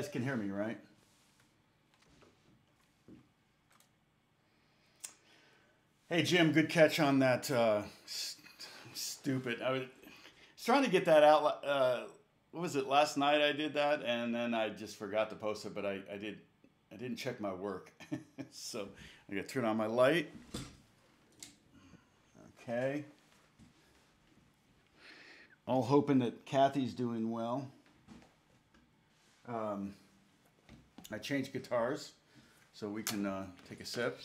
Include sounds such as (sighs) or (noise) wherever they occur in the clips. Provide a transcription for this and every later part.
guys can hear me, right? Hey Jim, good catch on that. Uh, st- stupid. I was, trying to get that out. Uh, what was it last night? I did that, and then I just forgot to post it. But I, I did. I didn't check my work, (laughs) so I got to turn on my light. Okay. All hoping that Kathy's doing well. Um, I changed guitars so we can uh, take a sip.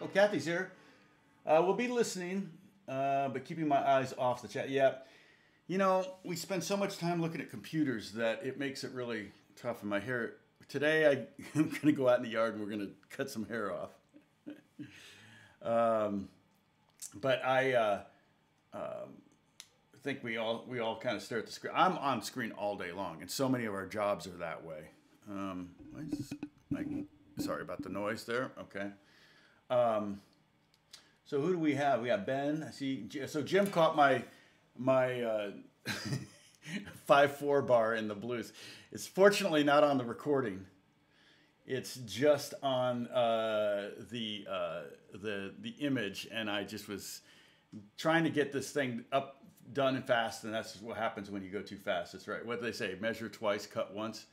Oh, Kathy's here. Uh, we'll be listening, uh, but keeping my eyes off the chat. Yeah, you know, we spend so much time looking at computers that it makes it really tough in my hair. Today, I, (laughs) I'm going to go out in the yard and we're going to cut some hair off. (laughs) um, but I uh, um, think we all we all kind of stare at the screen. I'm on screen all day long, and so many of our jobs are that way. Um, like, sorry about the noise there. Okay. Um, so who do we have? We have Ben. I see. So Jim caught my my uh, (laughs) five four bar in the blues. It's fortunately not on the recording. It's just on uh, the uh, the the image, and I just was trying to get this thing up, done, and fast, and that's what happens when you go too fast. That's right. What do they say? Measure twice, cut once.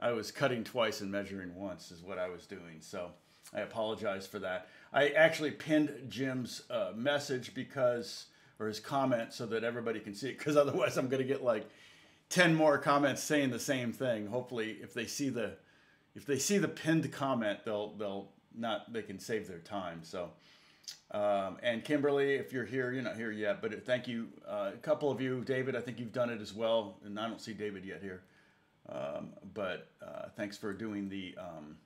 I was cutting twice and measuring once, is what I was doing. So I apologize for that. I actually pinned Jim's uh, message because, or his comment, so that everybody can see it. Because otherwise, I'm going to get like ten more comments saying the same thing. Hopefully, if they see the if they see the pinned comment, they'll they'll not they can save their time. So. Um, and Kimberly, if you're here, you're not here yet, but thank you. Uh, a couple of you, David, I think you've done it as well, and I don't see David yet here. Um, but uh, thanks for doing the. Um,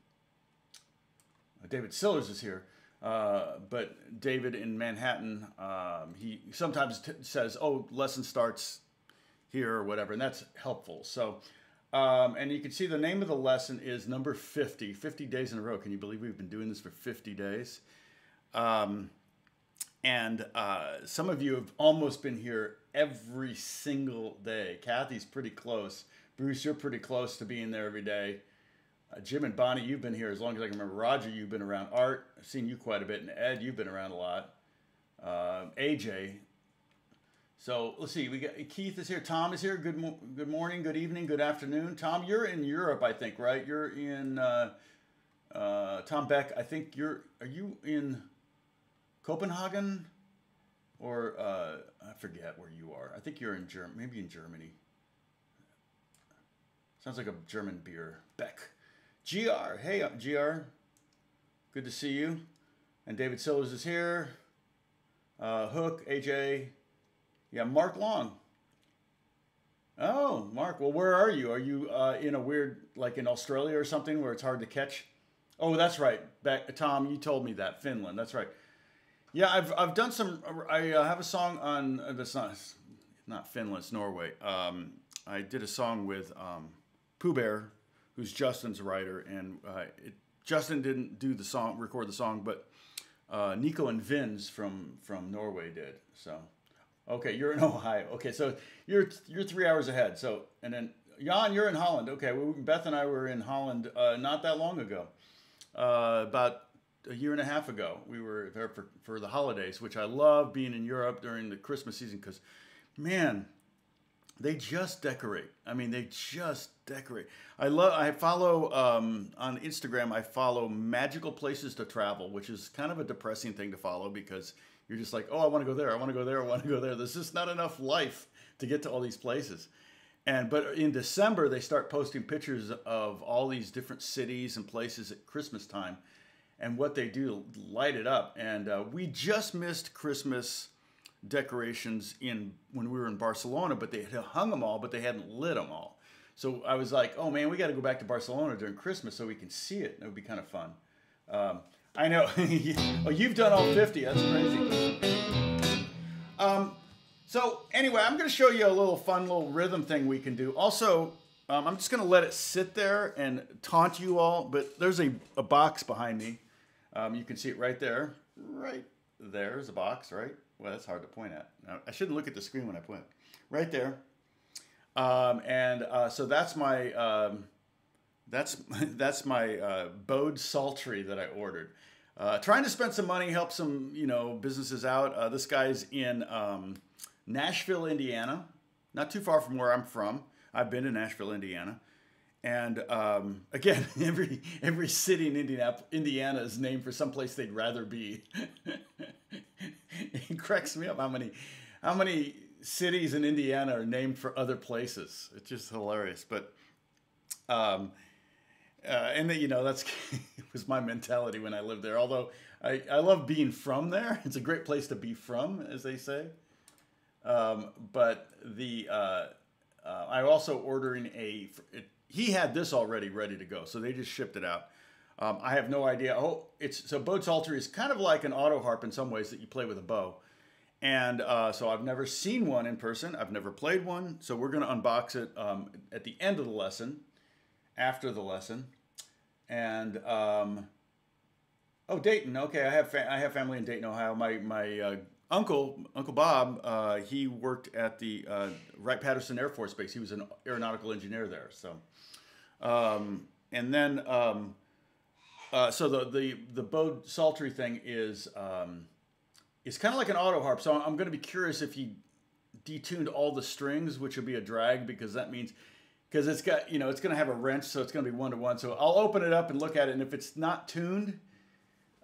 David Sillers is here, uh, but David in Manhattan, um, he sometimes says, "Oh, lesson starts here" or whatever, and that's helpful. So. Um, and you can see the name of the lesson is number 50, 50 days in a row. Can you believe we've been doing this for 50 days? Um, and uh, some of you have almost been here every single day. Kathy's pretty close. Bruce, you're pretty close to being there every day. Uh, Jim and Bonnie, you've been here as long as I can remember. Roger, you've been around. Art, I've seen you quite a bit. And Ed, you've been around a lot. Uh, AJ. So let's see. We got Keith is here. Tom is here. Good, mo- good morning, good evening, good afternoon. Tom, you're in Europe, I think, right? You're in. Uh, uh, Tom Beck, I think you're. Are you in? Copenhagen, or uh, I forget where you are. I think you're in Germany, maybe in Germany. Sounds like a German beer. Beck. GR. Hey, uh, GR. Good to see you. And David Sillers is here. Uh, Hook, AJ. Yeah, Mark Long. Oh, Mark. Well, where are you? Are you uh, in a weird, like in Australia or something, where it's hard to catch? Oh, that's right. Back, Tom, you told me that Finland. That's right. Yeah, I've, I've done some. I uh, have a song on. Uh, that's not not Finland. It's Norway. Um, I did a song with um, Poo Bear, who's Justin's writer, and uh, it, Justin didn't do the song, record the song, but uh, Nico and Vinz from from Norway did. So, okay, you're in (laughs) Ohio. Okay, so you're you're three hours ahead. So, and then Jan, you're in Holland. Okay, well, Beth and I were in Holland uh, not that long ago, uh, about a year and a half ago. We were there for, for the holidays, which I love being in Europe during the Christmas season because, man, they just decorate. I mean, they just decorate. I love. I follow um, on Instagram. I follow magical places to travel, which is kind of a depressing thing to follow because you're just like, oh, I want to go there. I want to go there. I want to go there. There's just not enough life to get to all these places. And but in December they start posting pictures of all these different cities and places at Christmas time, and what they do light it up. And uh, we just missed Christmas decorations in when we were in Barcelona, but they had hung them all, but they hadn't lit them all. So I was like, oh man, we got to go back to Barcelona during Christmas so we can see it. It would be kind of fun. Um, I know. (laughs) oh, you've done all 50. That's crazy. Um, so anyway, I'm going to show you a little fun little rhythm thing we can do. Also, Um, I'm just going to let it sit there and taunt you all, but there's a, a box behind me. Um, you can see it right there. Right there's a box, right? Well, that's hard to point at. Now, I shouldn't look at the screen when I point. Right there. Um, and uh, so that's my um, that's (laughs) that's my uh, Bode that I ordered. Uh, trying to spend some money, help some you know businesses out. Uh, this guy's in um, Nashville, Indiana, not too far from where I'm from. I've been to Nashville, Indiana, and um, (laughs) again, every every city in Indiana, Indiana is named for some place they'd rather be. (laughs) it cracks me up how many how many cities in Indiana are named for other places. It's just hilarious, but. Um, uh, and that you know that's (laughs) was my mentality when I lived there. Although I, I love being from there, (laughs) it's a great place to be from, as they say. Um, but the uh, uh, I also ordering a. It, he had this already ready to go, so they just shipped it out. Um, I have no idea. Oh, it's so bowed psaltery is kind of like an auto harp in some ways that you play with a bow. And uh, so I've never seen one in person. I've never played one. So we're going to unbox it um, at the end of the lesson after the lesson. And um, oh, Dayton. Okay, I have I have family in Dayton, Ohio. My my uh, uncle Uncle Bob. Uh, he worked at the uh, Wright Patterson Air Force Base. He was an aeronautical engineer there. So, um, and then um, uh, so the the the bowed psaltery thing is um, is kind of like an auto harp. So I'm going to be curious if he detuned all the strings, which would be a drag because that means because it's got you know it's going to have a wrench, so it's going to be one to one. So I'll open it up and look at it, and if it's not tuned,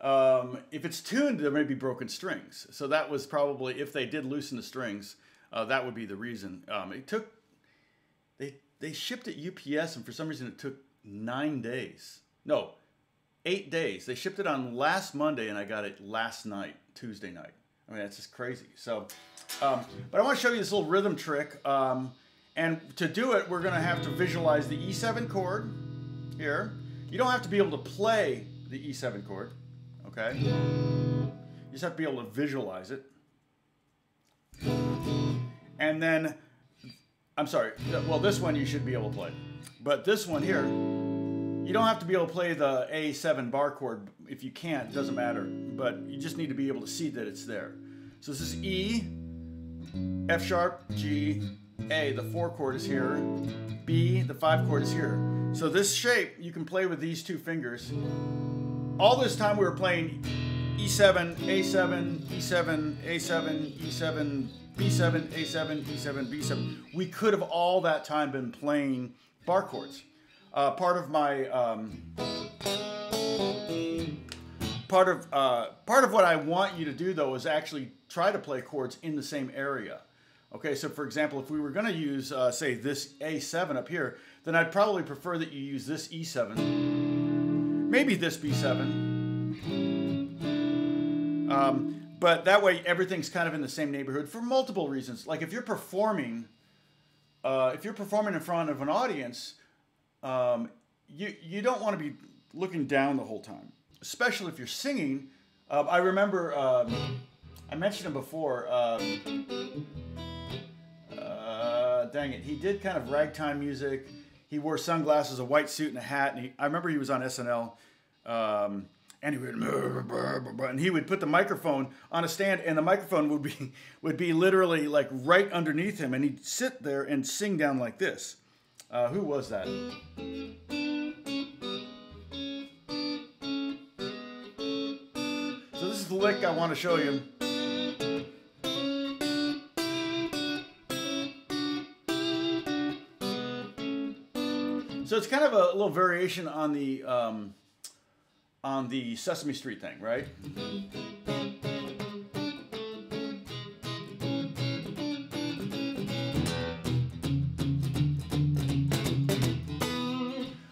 um, if it's tuned, there may be broken strings. So that was probably if they did loosen the strings, uh, that would be the reason. Um, it took they they shipped it UPS, and for some reason it took nine days. No, eight days. They shipped it on last Monday, and I got it last night, Tuesday night. I mean that's just crazy. So, um, but I want to show you this little rhythm trick. Um, and to do it, we're going to have to visualize the E7 chord here. You don't have to be able to play the E7 chord, okay? You just have to be able to visualize it. And then, I'm sorry, well, this one you should be able to play. But this one here, you don't have to be able to play the A7 bar chord. If you can't, it doesn't matter. But you just need to be able to see that it's there. So this is E, F sharp, G, a, the four chord is here. B, the five chord is here. So this shape, you can play with these two fingers. All this time we were playing E7, A7, E7, A7, E7, B7, A7, E7, B7. We could have all that time been playing bar chords. Uh, part of my um, part of uh, part of what I want you to do though is actually try to play chords in the same area. Okay, so for example, if we were going to use, uh, say, this A7 up here, then I'd probably prefer that you use this E7, maybe this B7. Um, but that way, everything's kind of in the same neighborhood for multiple reasons. Like if you're performing, uh, if you're performing in front of an audience, um, you you don't want to be looking down the whole time, especially if you're singing. Uh, I remember um, I mentioned him before. Dang it, he did kind of ragtime music. He wore sunglasses, a white suit, and a hat. And he, I remember he was on SNL. Um, and he would and he would put the microphone on a stand and the microphone would be (laughs) would be literally like right underneath him and he'd sit there and sing down like this uh, who was that so this is the lick i want to show you So it's kind of a little variation on the um, on the Sesame Street thing, right?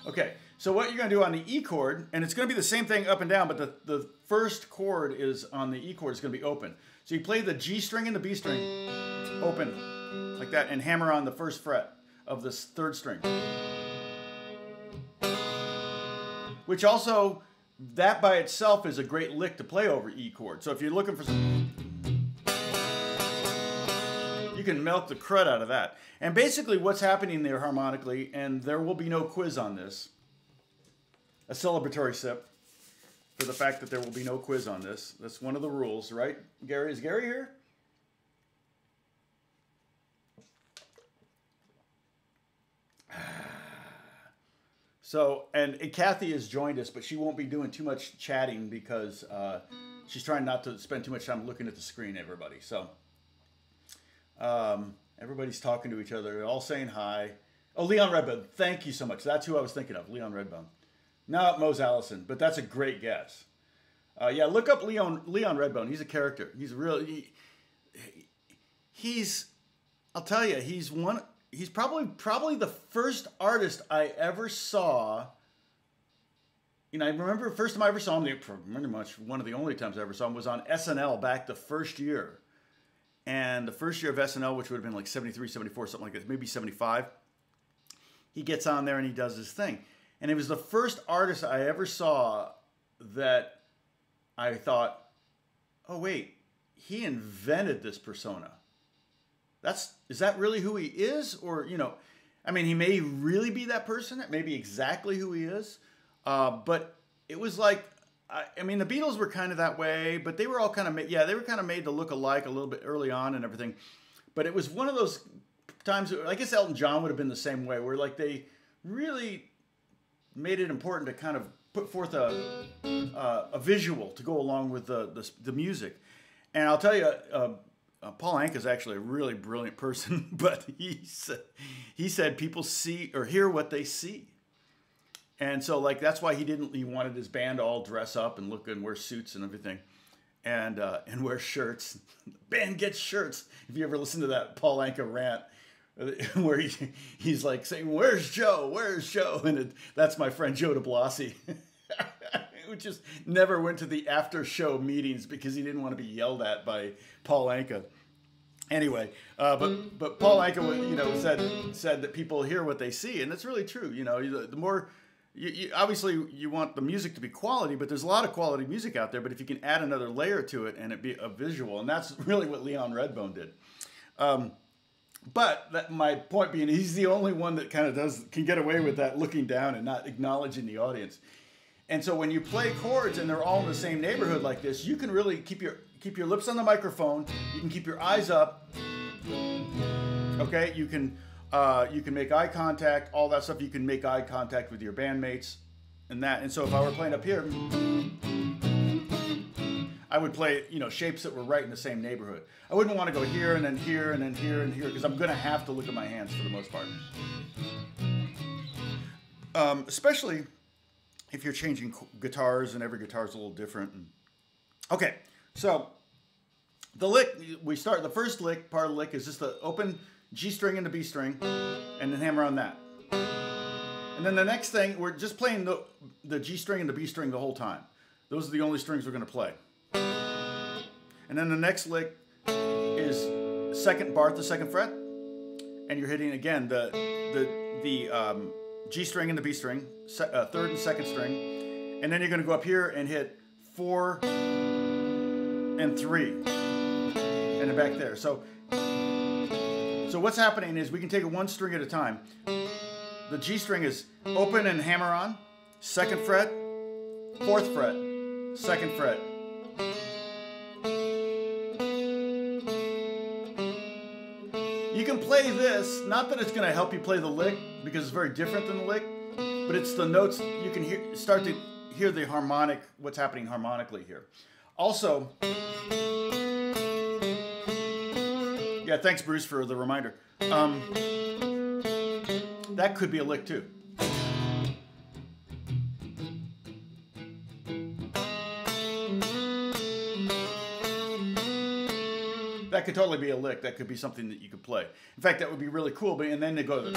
Okay, so what you're going to do on the E chord, and it's going to be the same thing up and down, but the, the first chord is on the E chord is going to be open. So you play the G string and the B string open, like that, and hammer on the first fret of this third string which also that by itself is a great lick to play over E chord. So if you're looking for some, you can melt the crud out of that. And basically, what's happening there harmonically, and there will be no quiz on this, a celebratory sip for the fact that there will be no quiz on this. That's one of the rules, right? Gary, is Gary here? So, and, and, Kathy has joined us, but she won't be doing too much chatting because uh, she's trying not to spend too much time looking at the screen, everybody. So, um, everybody's talking to each other, all saying hi. Oh, Leon Redbone, thank you so much. That's who I was thinking of, Leon Redbone. Not Mose Allison, but that's a great guess. Uh, yeah, look up Leon Leon Redbone. He's a character. He's really he, he's I'll tell you, he's one he's probably probably the first artist I ever saw. You know, I remember first time I ever saw him, pretty much one of the only times I ever saw him was on SNL back the first year. And the first year of SNL, which would have been like 73, 74, something like that, maybe 75, he gets on there and he does his thing. And it was the first artist I ever saw that I thought, oh, wait, he invented this persona that's is that really who he is? Or you know i mean he may really be that person. It may be exactly who he is. Uh, but it was like I, I, mean the beatles were kind of that way but they were all kind of made yeah they were kind of made to look alike a little bit early on and everything. But it was one of those times i guess elton john would have been the same way where like they really made it important to kind of put forth a, uh, a visual to go along with the, the, the music. And i'll tell you uh, uh, Paul Anka is actually a really brilliant person, (laughs) but he said, he said people see or hear what they see. And so like that's why he didn't he wanted his band to all dress up and look and wear suits and everything. And uh, and wear shirts. (laughs) Band gets shirts. If you ever listen to that Paul Anka rant (laughs) where he, he's like saying, "Where's Joe? Where's Joe?" And it, that's my friend Joe DeBlasi. who just never went to the after show meetings because he didn't want to be yelled at by Paul Anka. Anyway, uh, but but Paul Anka, you know, said said that people hear what they see, and that's really true. You know, the more you, you, obviously you want the music to be quality, but there's a lot of quality music out there. But if you can add another layer to it and it be a visual, and that's (laughs) really what Leon Redbone did. Um, but that, my point being, he's the only one that kind of does can get away with that, looking down and not acknowledging the audience. And so when you play chords and they're all in the same neighborhood like this, you can really keep your keep your lips on the microphone. You can keep your eyes up. Okay, you can uh, you can make eye contact, all that stuff. You can make eye contact with your bandmates, and that. And so if I were playing up here, I would play you know shapes that were right in the same neighborhood. I wouldn't want to go here and then here and then here and here because I'm going to have to look at my hands for the most part. Um, especially if you're changing guitars and every guitar is a little different. Okay, so the lick, we start, the first lick, part of the lick is just the open G string and the B string, and then hammer on that. And then the next thing, we're just playing the, the G string and the B string the whole time. Those are the only strings we're gonna play. And then the next lick is second bar at the second fret, and you're hitting again the, the, the um, G string and the B string, uh, third and second string, and then you're going to go up here and hit four and three, and then back there. So, so what's happening is we can take it one string at a time. The G string is open and hammer on, second fret, fourth fret, second fret, You can play this, not that it's going to help you play the lick because it's very different than the lick, but it's the notes you can hear, start to hear the harmonic, what's happening harmonically here. Also, yeah, thanks Bruce for the reminder. Um, that could be a lick too. that could totally be a lick. That could be something that you could play. In fact, that would be really cool. But and then they go. to.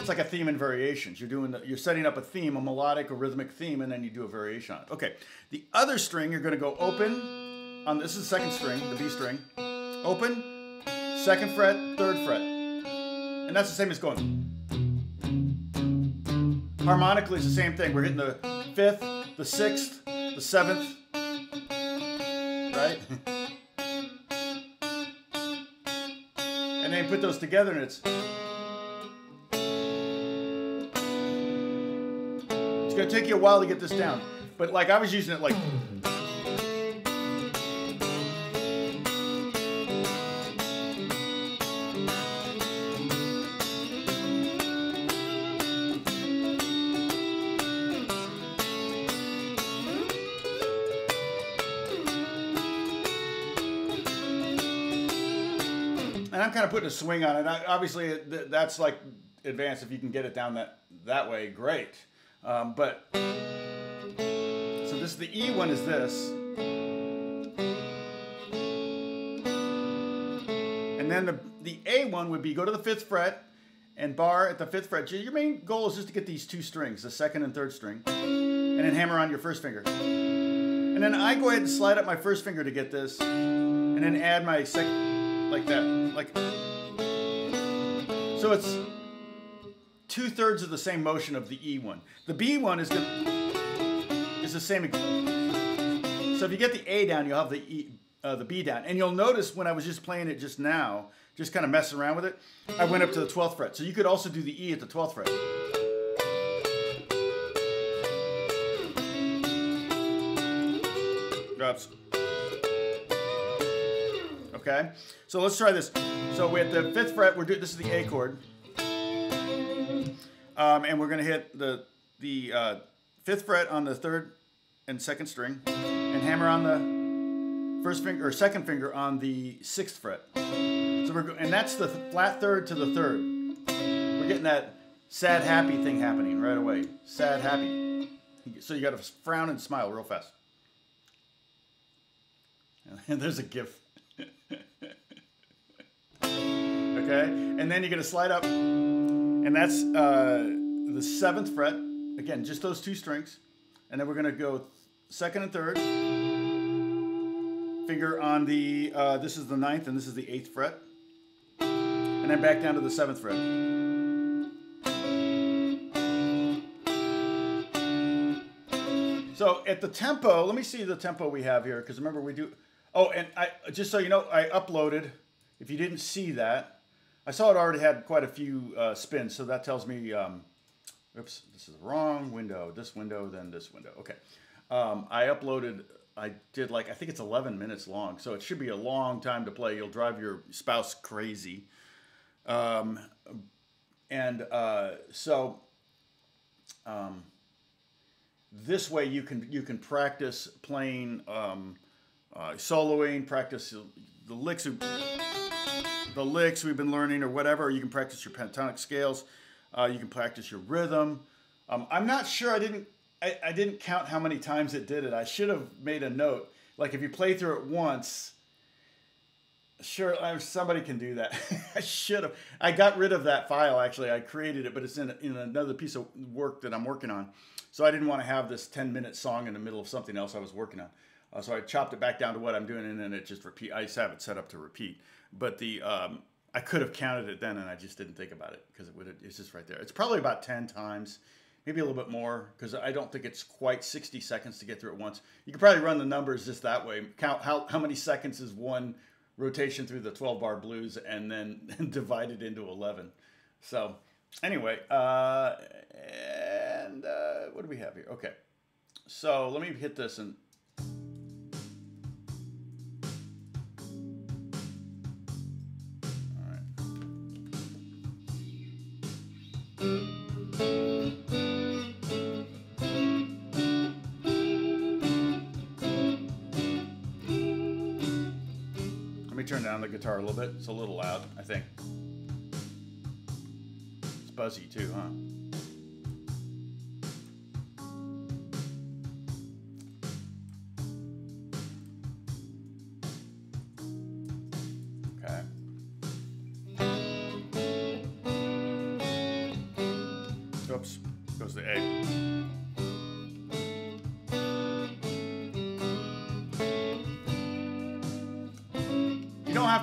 It's like a theme and variations. You're doing the, you're setting up a theme, a melodic or rhythmic theme, and then you do a variation on it. Okay. The other string you're going to go open on. This is the second string, the B string. Open, second fret, third fret, and that's the same as going. Harmonically, it's the same thing. We're hitting the fifth, the sixth, the seventh, right? And then you put those together and it's it's gonna take you a while to get this down. But like I was using it like kind of putting a swing on it. I, obviously, th- that's like advanced. If you can get it down that that way, great. Um, but so this the E one is this, and then the the A one would be go to the fifth fret and bar at the fifth fret. Your main goal is just to get these two strings, the second and third string, and then hammer on your first finger. And then I go ahead and slide up my first finger to get this, and then add my second, like that, like. So it's two thirds of the same motion of the E one. The B one is gonna is the same. So if you get the A down, you'll have the E, uh, the B down, and you'll notice when I was just playing it just now, just kind of messing around with it, I went up to the 12th fret. So you could also do the E at the 12th fret. Drops. Okay, so let's try this. So we're at the fifth fret. We're doing this is the A chord, um, and we're gonna hit the the uh, fifth fret on the third and second string, and hammer on the first finger or second finger on the sixth fret. So we're and that's the flat third to the third. We're getting that sad happy thing happening right away. Sad happy. So you got to frown and smile real fast. And (laughs) there's a gif. Okay, and then you're gonna slide up, and that's uh, the seventh fret. Again, just those two strings, and then we're gonna go second and third. Finger on the uh, this is the ninth, and this is the eighth fret, and then back down to the seventh fret. So at the tempo, let me see the tempo we have here, because remember we do. Oh, and I just so you know, I uploaded. If you didn't see that, I saw it already had quite a few uh, spins, so that tells me. Um, oops, this is the wrong window. This window, then this window. Okay, um, I uploaded. I did like I think it's 11 minutes long, so it should be a long time to play. You'll drive your spouse crazy. Um, and uh, so. Um, this way you can you can practice playing um, uh, soloing, practice the licks the licks we've been learning or whatever. You can practice your pentatonic scales. Uh, you can practice your rhythm. Um, I'm not sure. I didn't I, I didn't count how many times it did it. I should have made a note. Like if you play through it once. Sure, somebody can do that. (laughs) I should have. I got rid of that file actually. I created it, but it's in, in another piece of work that I'm working on. So I didn't want to have this 10 minute song in the middle of something else I was working on. Uh, so I chopped it back down to what I'm doing and then it just repeat. I just have it set up to repeat. But the um, I could have counted it then and I just didn't think about it because it would it's just right there. It's probably about 10 times, maybe a little bit more because I don't think it's quite 60 seconds to get through it once. You could probably run the numbers just that way. Count how, how many seconds is one rotation through the 12 bar blues and then (laughs) divide it into 11. So anyway, uh, and uh, what do we have here? Okay, so let me hit this and. Guitar a little bit. It's a little loud, I think. It's buzzy too, huh?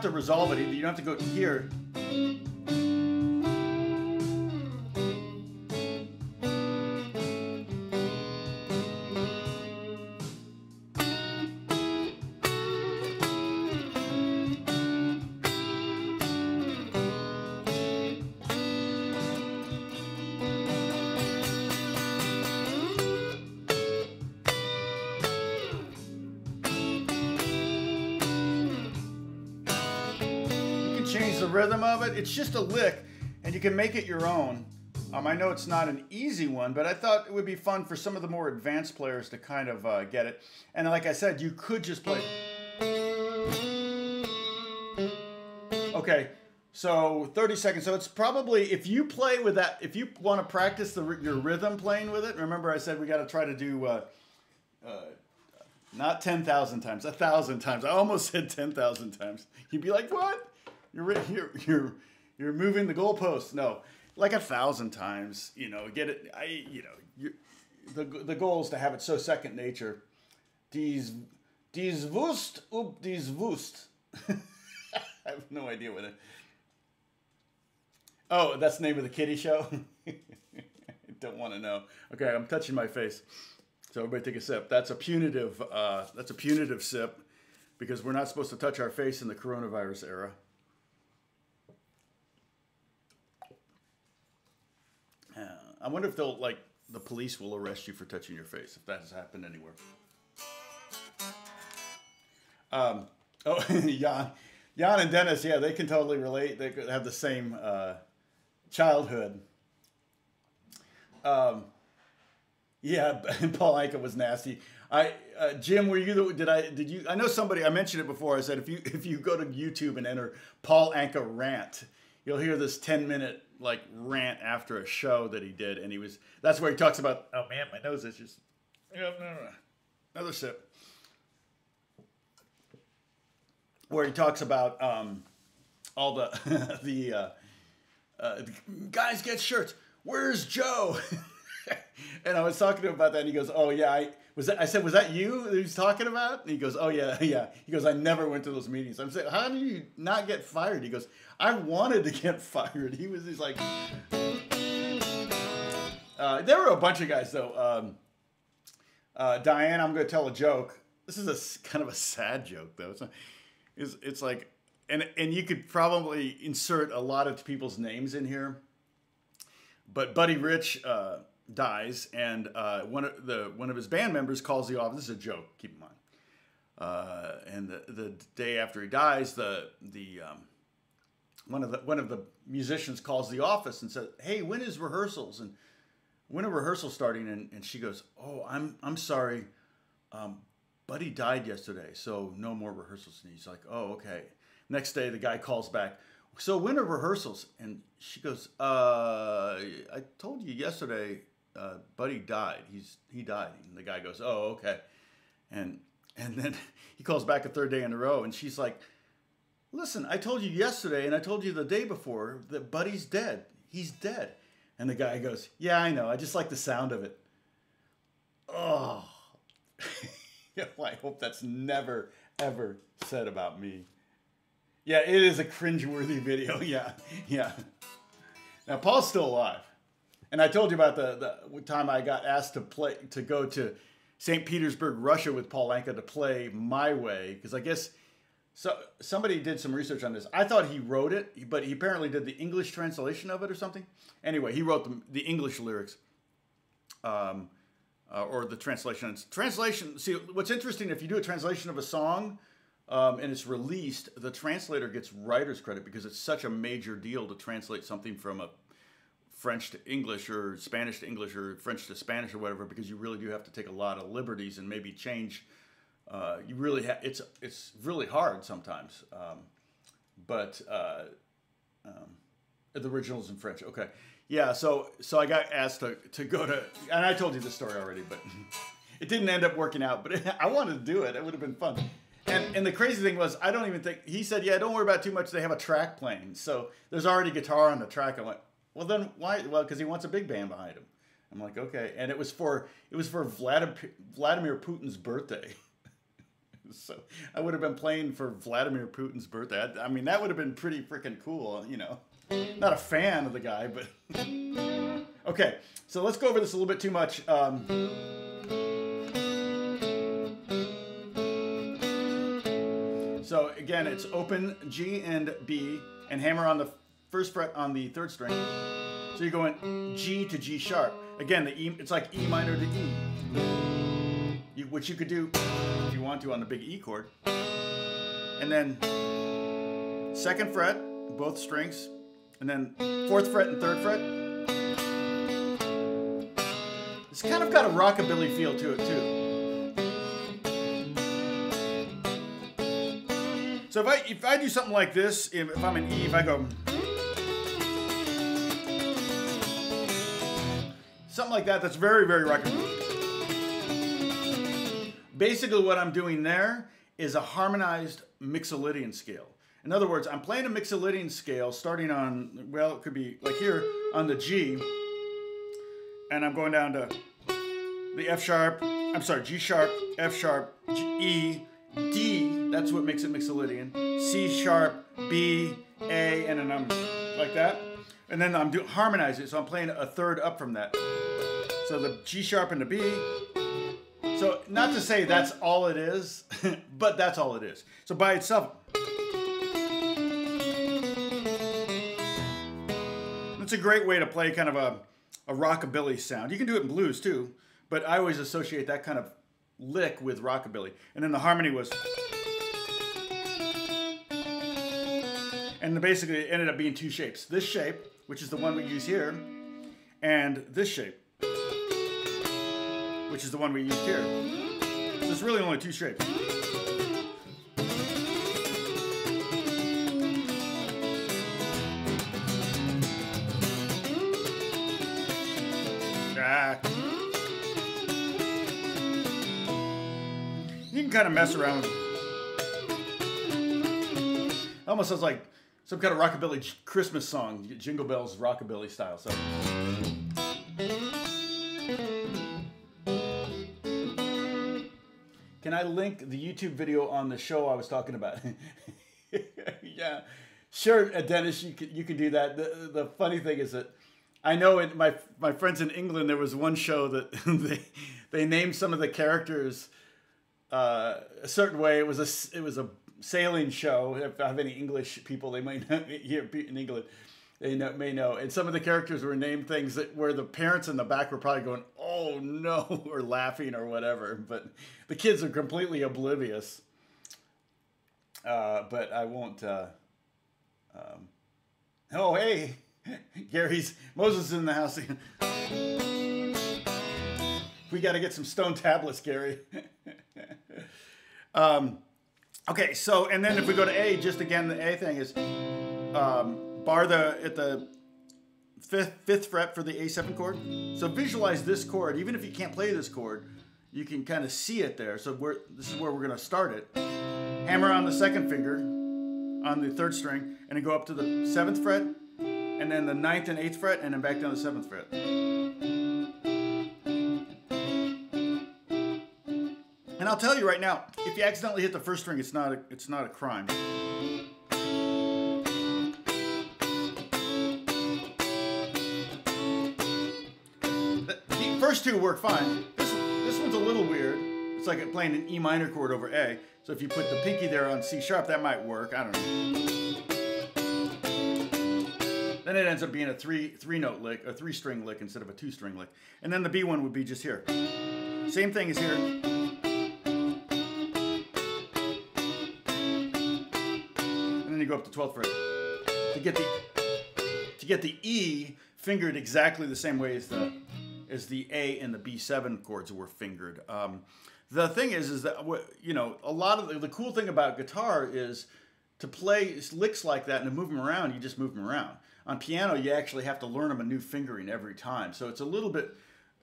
To resolve it. You don't have to go here. Change the rhythm of it. It's just a lick, and you can make it your own. Um, I know it's not an easy one, but I thought it would be fun for some of the more advanced players to kind of uh, get it. And like I said, you could just play. Okay, so 30 seconds. So it's probably, if you play with that, if you want to practice the, your rhythm playing with it, remember I said we got to try to do uh, uh, not 10,000 times, a thousand times. I almost said 10,000 times. You'd be like, what? You're, you're, you're, you're moving the goalposts. No, like a thousand times, you know, get it. I, you know, you, the, the goal is to have it so second nature. Dies, dies wust up dies wust. (laughs) I have no idea what it. Oh, that's the name of the kitty show. (laughs) Don't want to know. Okay, I'm touching my face. So everybody take a sip. That's a punitive. Uh, that's a punitive sip, because we're not supposed to touch our face in the coronavirus era. Uh, I wonder if they'll like the police will arrest you for touching your face if that has happened anywhere. Um, oh, (laughs) Jan, Jan and Dennis, yeah, they can totally relate. They could have the same uh, childhood. Um, yeah, (laughs) Paul Anka was nasty. I uh, Jim, were you the did I did you I know somebody I mentioned it before. I said if you (laughs) if you go to YouTube and enter Paul Anka rant, you'll hear this 10 minute like rant after a show that he did and he was that's where he talks about oh man, my nose is just another sip. Where he talks about um, all the (laughs) the, uh, uh, the guys get shirts. Where's Joe? (laughs) and I was talking to him about that, and he goes, "Oh yeah, I was." That, I said, "Was that you that he was talking about?" And he goes, "Oh yeah, (laughs) yeah." He goes, "I never went to those meetings." I'm saying, "How do you not get fired?" He goes, "I wanted to get (laughs) fired." He was, he's like, uh, there were a bunch of guys though. Um, uh, Diane, I'm going to tell a joke. This is a kind of a sad joke though. It's, it's, it's like, and and you could probably insert a lot of people's names in here. But Buddy Rich. Uh, dies, and uh, one of the one of his band members calls the office. This is a joke. Keep in mind. Uh, and the, the day after he dies, the the um, one of the one of the musicians calls the office and says, "Hey, when is rehearsals?" And when are rehearsals starting? And, and she goes, "Oh, I'm I'm sorry, um, Buddy died yesterday, so no more rehearsals." And he's like, "Oh, okay." Next day, the guy calls back. So when are rehearsals? And she goes, uh, I told you yesterday uh, Buddy died. He's he died." And the guy goes, "Oh, okay." And and then (laughs) he calls back a third day in a row, and she's like, "Listen, I told you yesterday, and I told you the day before that Buddy's dead. He's dead." And the guy goes, "Yeah, I know. I just like the sound of it." Oh, (laughs) I hope that's never ever said about me. Yeah, it is a cringeworthy (laughs) video. Yeah, yeah. Now Paul's still alive. And I told you about the, the time I got asked to play to go to St. Petersburg, Russia with Paul Anka to play My Way because I guess so somebody did some research on this. I thought he wrote it, but he apparently did the English translation of it or something. Anyway, he wrote the, the English lyrics. Um, uh, or the translation. Translation. See, what's interesting if you do a translation of a song um, and it's released, the translator gets writer's credit because it's such a major deal to translate something from a French to English or Spanish to English or French to Spanish or whatever because you really do have to take a lot of liberties and maybe change. Uh, you really ha- it's it's really hard sometimes, um, but uh, um, the original's in French. Okay, yeah. So so I got asked to, to go to, and I told you the story already, but (laughs) it didn't end up working out. But (laughs) I wanted to do it. It would have been fun. And, and the crazy thing was, I don't even think he said, "Yeah, don't worry about too much. They have a track playing, so there's already guitar on the track." I went, well, then why? Well, because he wants a big band behind him. I'm like, okay, and it was for it was for Vladimir Vladimir Putin's birthday. (laughs) so I would have been playing for Vladimir Putin's birthday. I, I mean, that would have been pretty freaking cool, you know. Not a fan of the guy, but (laughs) okay. So let's go over this a little bit too much. Um, so again, it's open G and B, and hammer on the first fret on the third string. So you're going G to G sharp. Again, the E, it's like E minor to E, you, which you could do if you want to on the big E chord. And then second fret, both strings, and then fourth fret and third fret. It's kind of got a rockabilly feel to it too. So if I if I do something like this, if, if I'm in E, if I go something like that, that's very very rockabilly. Basically, what I'm doing there is a harmonized Mixolydian scale. In other words, I'm playing a Mixolydian scale starting on, well, it could be like here on the G, and I'm going down to the F sharp, I'm sorry, G sharp, F sharp, G, E, D, that's what makes it Mixolydian, C sharp, B, A, and then I'm like that. And then I'm doing harmonize it, so I'm playing a third up from that. So the G sharp and the B. So not to say that's all it is, (laughs) but that's all it is. So by itself, it's a great way to play kind of a, a rockabilly sound. You can do it in blues too, but I always associate that kind of lick with rockabilly. And then the harmony was. And basically it ended up being two shapes. This shape, which is the one we use here, and this shape, which is the one we used here. So it's really only two shapes. Ah. You can kind of mess around it. Almost sounds like some kind of rockabilly Christmas song, Jingle Bells rockabilly style. So. Can I link the YouTube video on the show I was talking about? (laughs) yeah, sure, uh, Dennis, you can you can do that. The, the funny thing is that I know in my my friends in England there was one show that (laughs) they they named some of the characters uh, a certain way. It was a it was a sailing show. If I have any English people, they might (laughs) not here in England. They know, may know, and some of the characters were named things that where the parents in the back were probably going, "Oh no," (laughs) or laughing or whatever. But the kids are completely oblivious. Uh, but I won't. Uh, um, oh hey, (laughs) Gary's Moses in the house. we got to get some stone tablets, Gary. (laughs) um, okay, so and then if we go to A, just again the A thing is um, bar the at the fifth fifth fret for the A7 chord. So visualize this chord, even if you can't play this chord, you can kind of see it there. So we're this is where we're gonna start it. Hammer on the second finger on the third string, and then go up to the seventh fret, and then the ninth and eighth fret, and then back down to the seventh fret. And I'll tell you right now, if you accidentally hit the first string, it's not a, it's not a crime. First two work fine. This, this one's a little weird. It's like playing an E minor chord over A. So if you put the pinky there on C sharp, that might work. I don't know. Then it ends up being a three three note lick, a three string lick instead of a two string lick. And then the B one would be just here. Same thing as here. And then you go up to 12th fret to get the to get the E fingered exactly the same way as the as the A and the B7 chords were fingered. Um, the thing is, is that you know a lot of the, the cool thing about guitar is to play licks like that and to move them around. You just move them around. On piano, you actually have to learn them a new fingering every time. So it's a little bit,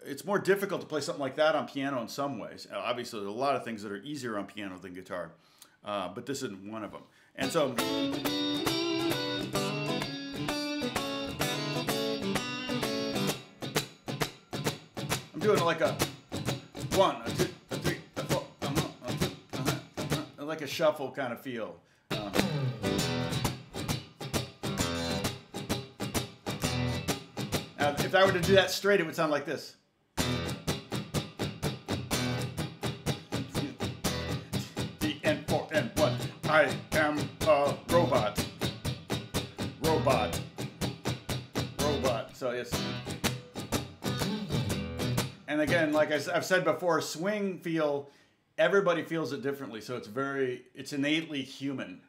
it's more difficult to play something like that on piano in some ways. Obviously, there's a lot of things that are easier on piano than guitar, uh, but this isn't one of them. And so. Like a one, a two, a three, a four, a one, a two, uh-huh, uh-huh, like a shuffle kind of feel. Uh, now, if I were to do that straight, it would sound like this. And like I've said before, swing feel, everybody feels it differently. So it's very, it's innately human.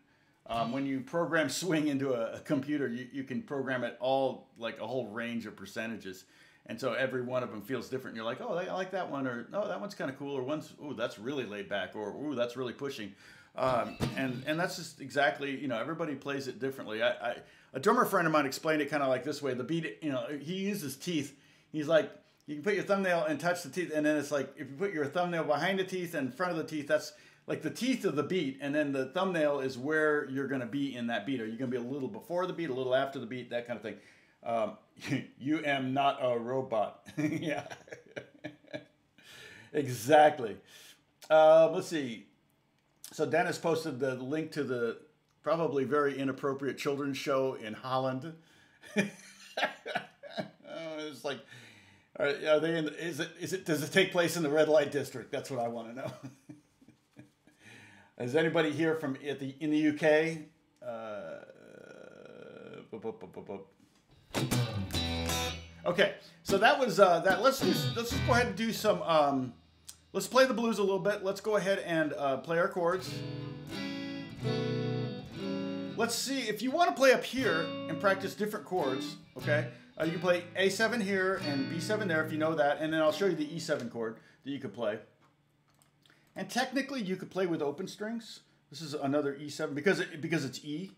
Um, when you program (laughs) swing into a, a computer, you, you can program it all like a whole range of percentages. And so every one of them feels different. You're like, oh, I like that one, or oh, that one's kind of cool, or one's, oh, that's really laid back, or oh, that's really pushing. Um, and and that's just exactly, you know, everybody plays it differently. I, I a drummer friend of mine explained it kind of like this way. The beat, you know, he uses teeth. He's like, you can put your thumbnail and touch the teeth, and then it's like if you put your thumbnail behind the teeth and in front of the teeth, that's like the teeth of the beat, and then the thumbnail is where you're going to be in that beat. Are you going to be a little before the beat, a little after the beat, that kind of thing. Um, (laughs) you am not a robot. (laughs) yeah, (laughs) exactly. Uh, let's see. So Dennis posted the link to the probably very inappropriate children's show in Holland. oh, it's like, are, they in? Is it? Is it? Does it take place in the red light district? That's what I want to know. (laughs) Is anybody here from at the in the UK? Uh, okay, so that was uh, that. Let's just let's just go ahead and do some. Um, let's play the blues a little bit. Let's go ahead and uh, play our chords. Let's see if you want to play up here and practice different chords. Okay, uh, you can play A7 here and B7 there if you know that, and then I'll show you the E7 chord that you could play. And technically, you could play with open strings. This is another E7 because it, because it's E,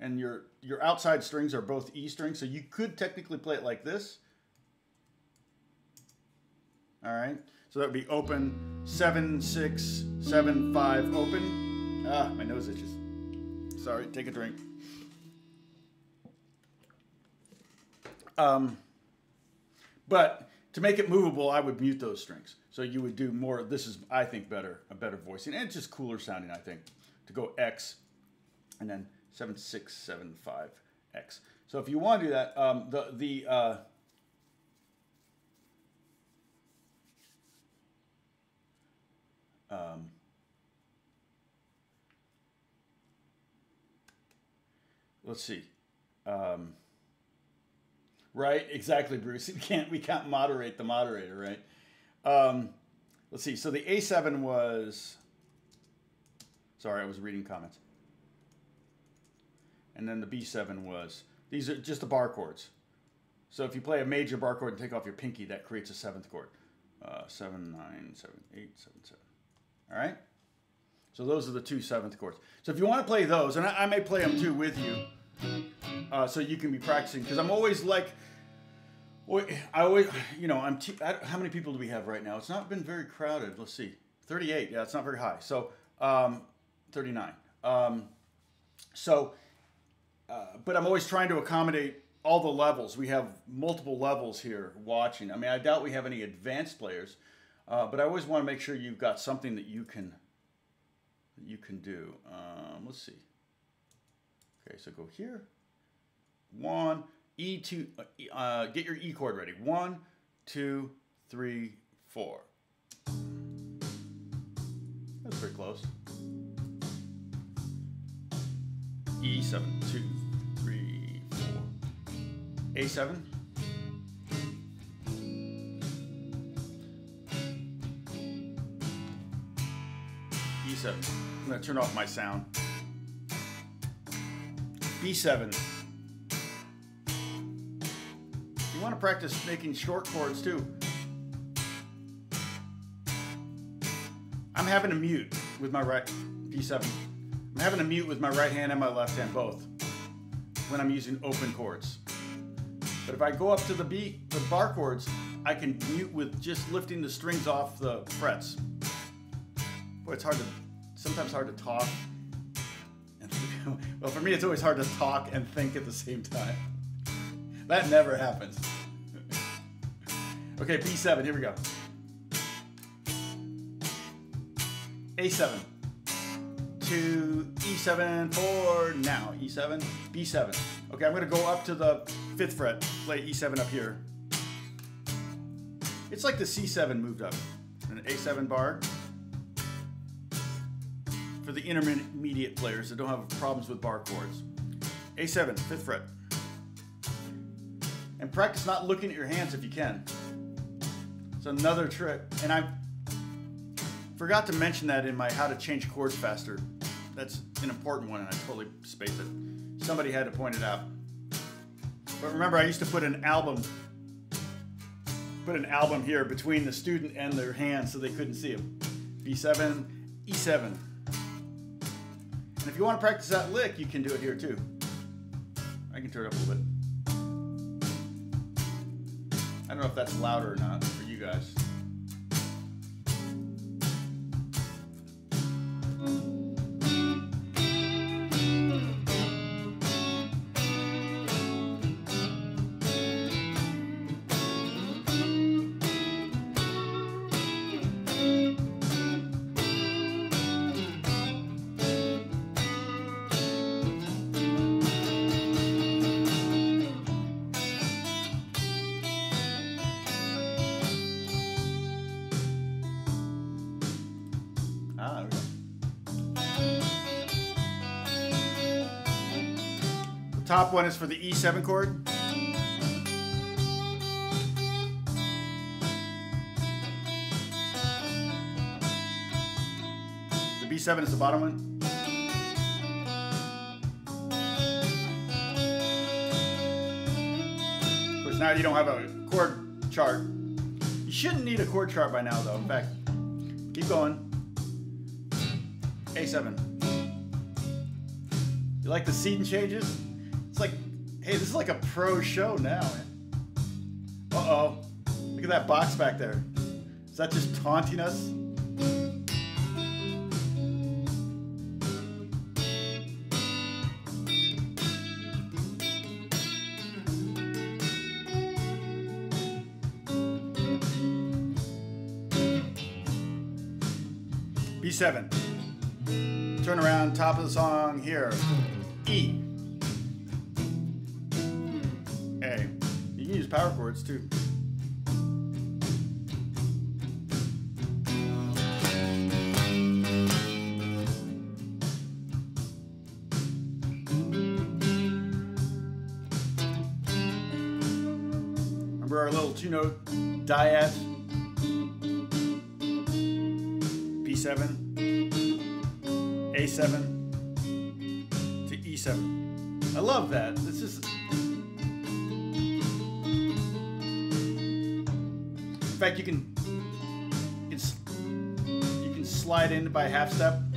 and your your outside strings are both E strings, so you could technically play it like this. All right, so that would be open seven six seven five open. Ah, my nose itches. Sorry, take a drink. Um, but to make it movable, I would mute those strings. So you would do more, this is, I think, better, a better voicing. And it's just cooler sounding, I think, to go X and then 7675X. So if you want to do that, um, the, the, uh, um, let's see. Um, right? Exactly, Bruce. (laughs) We can't we can't moderate the moderator, right? Um, let's see. So the A7 was. Sorry, I was reading comments. And then the B7 was. These are just the bar chords. So if you play a major bar chord and take off your pinky, that creates a seventh chord. Uh, seven, nine, seven, eight, seven, seven. All right? So those are the two seventh chords. So if you want to play those, and I, I may play them too with you, uh, so you can be practicing, because I'm always like, I always, you know, I'm. How many people do we have right now? It's not been very crowded. Let's see, 38. Yeah, it's not very high. So, um, 39. Um, so, uh, but I'm always trying to accommodate all the levels. We have multiple levels here watching. I mean, I doubt we have any advanced players, uh, but I always want to make sure you've got something that you can you can do. Um, let's see. Okay, so go here. One, E two, uh, uh, get your E chord ready. One, two, three, four. That's pretty close. E seven, two, three, four. A seven. E7. I'm to turn off my sound. B7. You want to practice making short chords too. I'm having a mute with my right B7. I'm having a mute with my right hand and my left hand both when I'm using open chords. But if I go up to the beat, the bar chords, I can mute with just lifting the strings off the frets. Boy, it's hard to, sometimes hard to talk. (laughs) well, for me, it's always hard to talk and think at the same time. That never happens. okay, B7, here we go. A7 to E7 for now. E7, B7. Okay, I'm gonna go up to the fifth fret, play E7 up here. It's like the C7 moved up. An A7 bar. For the intermediate players that don't have problems with bar chords. A7, fifth fret. And practice not looking at your hands if you can. It's another trick. And I forgot to mention that in my how to change chords faster that's an important one, and I totally spaced it. Somebody had to point it out. But remember, I used to put an album, put an album here between the student and their hands so they couldn't see them. B7, E7. And if you want to practice that lick, you can do it here too. I can turn it up a little bit. I don't know if that's louder or not for you guys. One is for the E7 chord. The B7 is the bottom one. Of course, now you don't have a chord chart. You shouldn't need a chord chart by now, though. In fact, keep going. A7. You like the scene changes? Hey, this is like a pro show now. Uh-oh. Look at that box back there. Is that just taunting us? B7. Turn around, top of the song here. E. power chords too. Remember our little two note dyad? B7. A7 to E7. I love that. This is. In fact, you can. You can slide in by half step.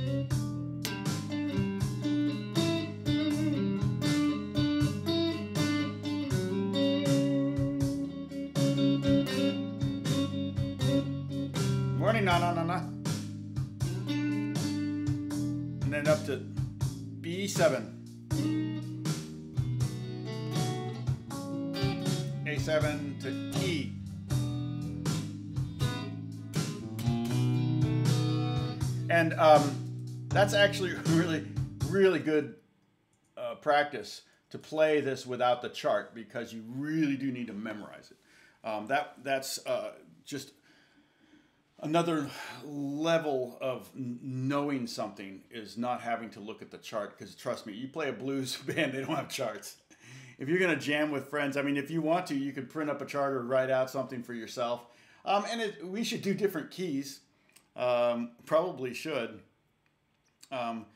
To play this without the chart because you really do need to memorize it. Um, that that's uh, just another level of knowing something is not having to look at the chart because trust me you play a blues (laughs) band they don't have charts. If you're going to jam with friends i mean if you want to you could print up a chart or write out something for yourself. Um, and it, we should do different keys. Um, probably should. Um,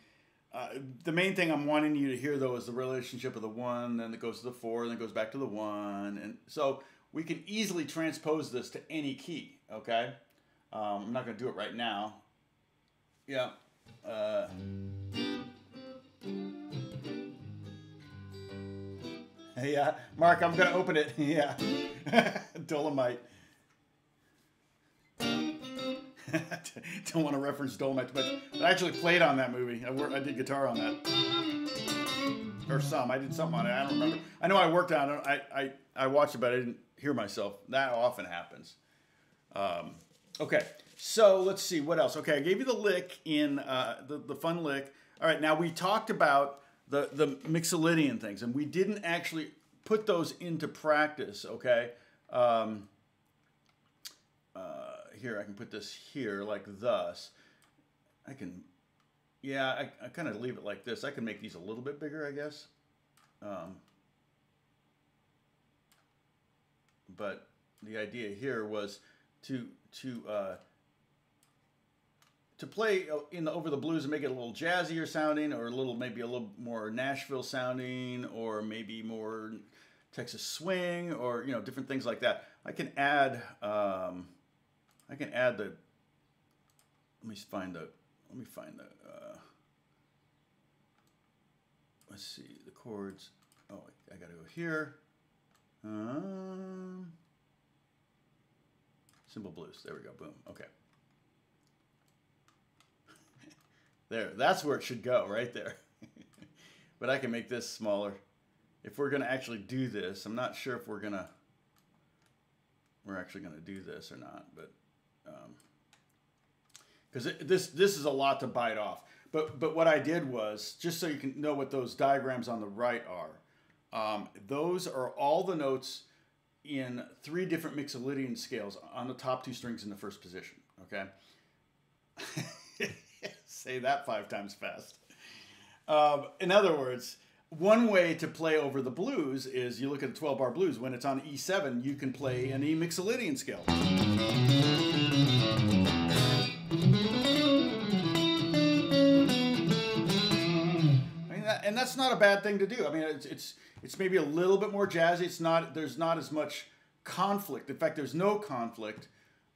uh, the main thing i'm wanting you to hear though is the relationship of the one then it goes to the four and it goes back to the one and so we can easily transpose this to any key okay um, I'm not going to do it right now. Yeah. Uh, (laughs) yeah. Mark, I'm going to open it. (laughs) yeah. (laughs) Dolemite. (laughs) Don't want to reference Dolemite, but I actually played on that movie. I, worked, I did guitar on that. Or some. I did something on it. I don't remember. I know I worked on it. I, I, I watched it, but I didn't hear myself. That often happens. Um, Okay, so let's see what else. Okay, I gave you the lick in uh, the the fun lick. All right, now we talked about the the Mixolydian things, and we didn't actually put those into practice. Okay, um, uh, here I can put this here like thus. I can, yeah, I, I kind of leave it like this. I can make these a little bit bigger, I guess. Um, but the idea here was to to uh, to play uh, in the over the blues and make it a little jazzier sounding, or a little maybe a little more Nashville sounding, or maybe more Texas swing, or you know different things like that. I can add um, I can add the. Let me find the. Let me find the. Uh, let's see the chords. Oh, I gotta go here. Um, Simple blues. There we go. Boom. Okay. (laughs) there. That's where it should go, right there. (laughs) but I can make this smaller. If we're to actually do this, I'm not sure if we're to we're actually to do this or not, but because um, this this is a lot to bite off. But but what I did was just so you can know what those diagrams on the right are. Um, those are all the notes in three different Mixolydian scales on the top two strings in the first position. Okay. (laughs) Say that five times fast. Um, in other words, one way to play over the blues is you look at the 12 bar blues. When it's on E7, you can play an E Mixolydian scale. and that's not a bad thing to do. I mean, it's, it's it's maybe a little bit more jazzy. It's not there's not as much conflict. In fact, there's no conflict.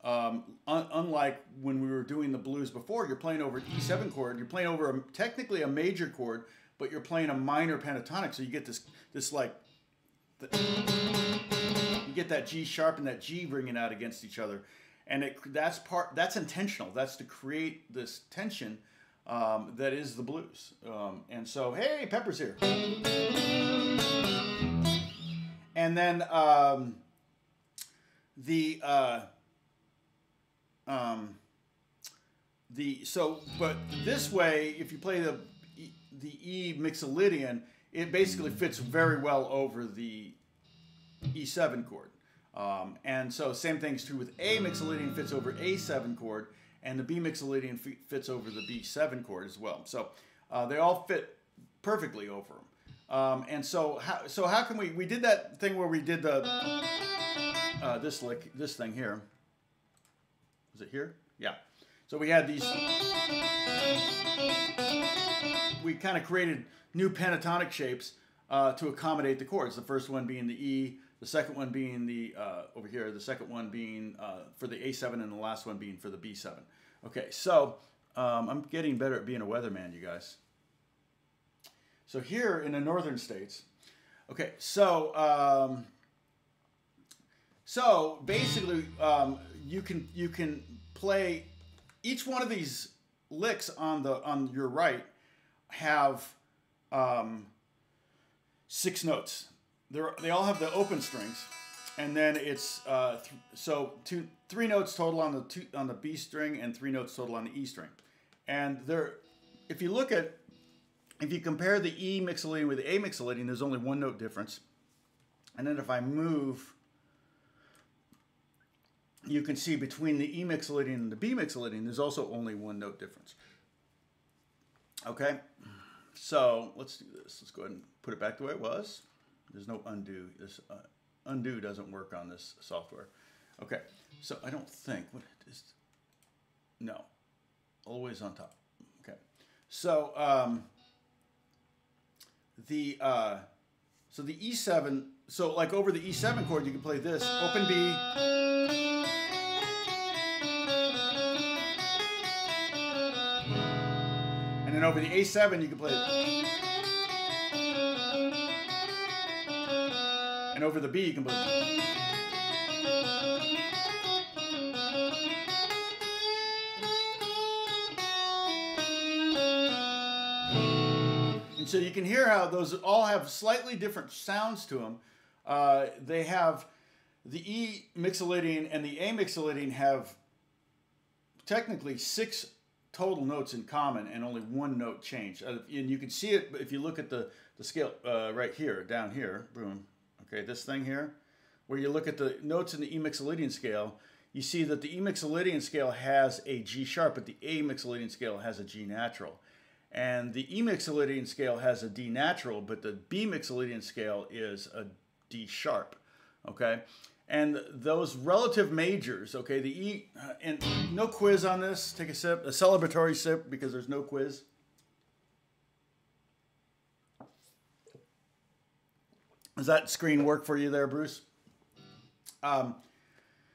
Um, un- unlike when we were doing the blues before, you're playing over an E7 chord. You're playing over a, technically a major chord, but you're playing a minor pentatonic. So you get this this like the, you get that G sharp and that G ringing out against each other, and it that's part that's intentional. That's to create this tension um, that is the blues. Um, and so, hey, Pepper's here. And then um, the uh, um, the so, but this way, if you play the the E Mixolydian, it basically fits very well over the E7 chord. Um, and so, same thing's true with A Mixolydian fits over A7 chord and the B Mixolydian fits over the B7 chord as well. So uh, they all fit perfectly over them. Um, and so how, so how can we, we did that thing where we did the, uh, this lick, this thing here. Is it here? Yeah. So we had these, we kind of created new pentatonic shapes uh, to accommodate the chords. The first one being the E, the second one being the, uh, over here, the second one being uh, for the A7 and the last one being for the B7. Okay, so um, I'm getting better at being a weatherman, you guys. So here in the northern states, okay, so um, so basically um, you can you can play each one of these licks on the on your right have um, six notes. They're, they all have the open strings, and then it's uh, th- so two three notes total on the two, on the B string and three notes total on the E string, and there, if you look at if you compare the E mixolydian with the A mixolydian, there's only one note difference, and then if I move, you can see between the E mixolydian and the B mixolydian, there's also only one note difference. Okay, so let's do this. Let's go ahead and put it back the way it was. There's no undo. This uh, undo doesn't work on this software. Okay, so I don't think what is no, always on top. Okay, so um, the uh, so the E7. So like over the E7 chord, you can play this open B. And then over the A7, you can play. And over the B, you can play. And so you can hear how those all have slightly different sounds to them. Uh, they have the E mixolydian and the A mixolydian have technically six total notes in common and only one note change. Uh, and you can see it if you look at the, the scale uh, right here, down here, boom, okay, this thing here, where you look at the notes in the E mixolydian scale, you see that the E mixolydian scale has a G sharp, but the A mixolydian scale has a G natural. And the E mixolydian scale has a D natural, but the B mixolydian scale is a D sharp. Okay? And those relative majors, okay, the E, and no quiz on this. Take a sip, a celebratory sip because there's no quiz. Does that screen work for you there, Bruce? Um,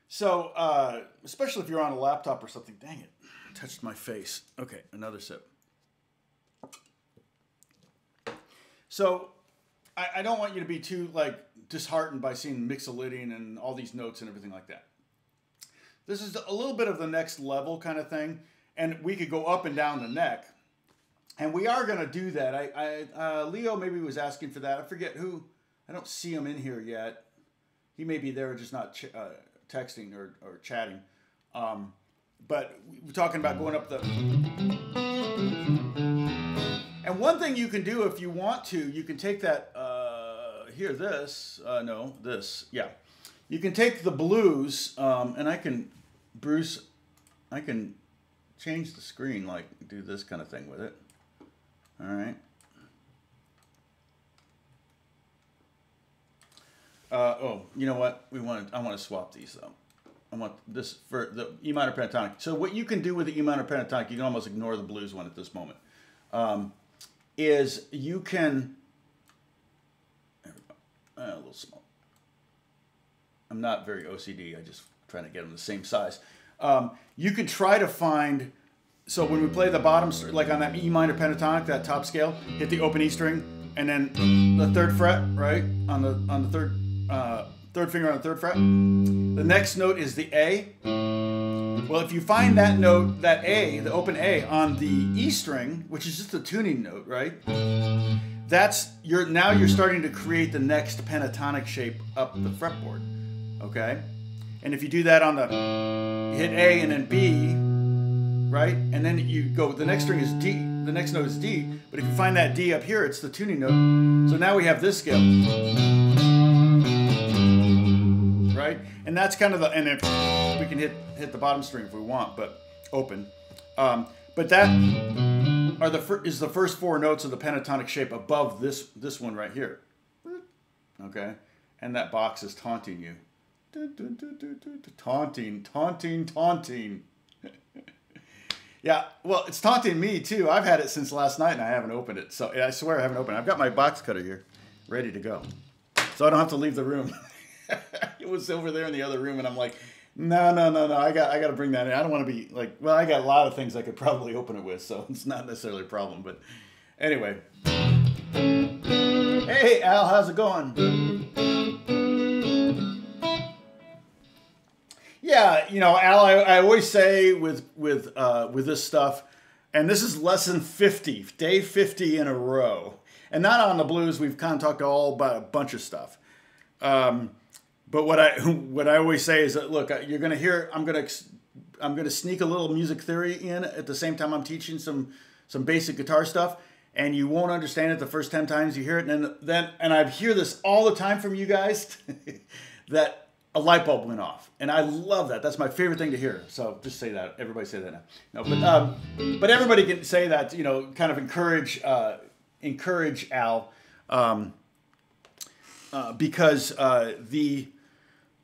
so, uh, especially if you're on a laptop or something, dang it, touched my face. Okay, another sip. So, I, I don't want you to be too like disheartened by seeing mixolydian and all these notes and everything like that. This is a little bit of the next level kind of thing, and we could go up and down the neck, and we are going to do that. I, I uh, Leo maybe was asking for that. I forget who. I don't see him in here yet. He may be there, just not ch- uh, texting or, or chatting. Um, but we're talking about going up the. And one thing you can do if you want to, you can take that. Uh, here, this. Uh, no, this. Yeah, you can take the blues, um, and I can, Bruce, I can change the screen, like do this kind of thing with it. All right. Uh, oh, you know what? We want. to, I want to swap these though. I want this for the E minor pentatonic. So what you can do with the E minor pentatonic, you can almost ignore the blues one at this moment. Um, is you can a little small. I'm not very OCD. I just trying to get them the same size. Um, you can try to find. So when we play the bottom, like on that E minor pentatonic, that top scale, hit the open E string, and then the third fret, right on the on the third uh, third finger on the third fret. The next note is the A. Well, if you find that note, that A, the open A on the E string, which is just a tuning note, right? That's you're now you're starting to create the next pentatonic shape up the fretboard. Okay? And if you do that on the hit A and then B, right? And then you go the next string is D, the next note is D, but if you find that D up here, it's the tuning note. So now we have this scale right? And that's kind of the, and if we can hit hit the bottom string if we want, but open. Um, but that are the is the first four notes of the pentatonic shape above this this one right here. Okay, and that box is taunting you. Taunting, taunting, taunting. (laughs) yeah, well, it's taunting me too. I've had it since last night and I haven't opened it. So I swear I haven't opened it. I've got my box cutter here, ready to go. So I don't have to leave the room. (laughs) it was over there in the other room, and I'm like, no, no, no, no. I got, I got to bring that in. I don't want to be like, well, I got a lot of things I could probably open it with, so (laughs) it's not necessarily a problem. But anyway, hey Al, how's it going? Yeah, you know, Al, I, I always say with with uh, with this stuff, and this is lesson fifty, day fifty in a row, and not on the blues. We've kind of talked all about a bunch of stuff. Um, but what I (laughs) what I always say is that look, you're going to hear I'm going to I'm going to sneak a little music theory in at the same time I'm teaching some some basic guitar stuff and you won't understand it the first 10 times you hear it. And then, and I hear this all the time from you guys (laughs) that a light bulb went off. And I love that. That's my favorite thing to hear. So just say that. Everybody say that now. No but um, but everybody can say that you know kind of encourage uh, encourage Al um, uh, because uh, the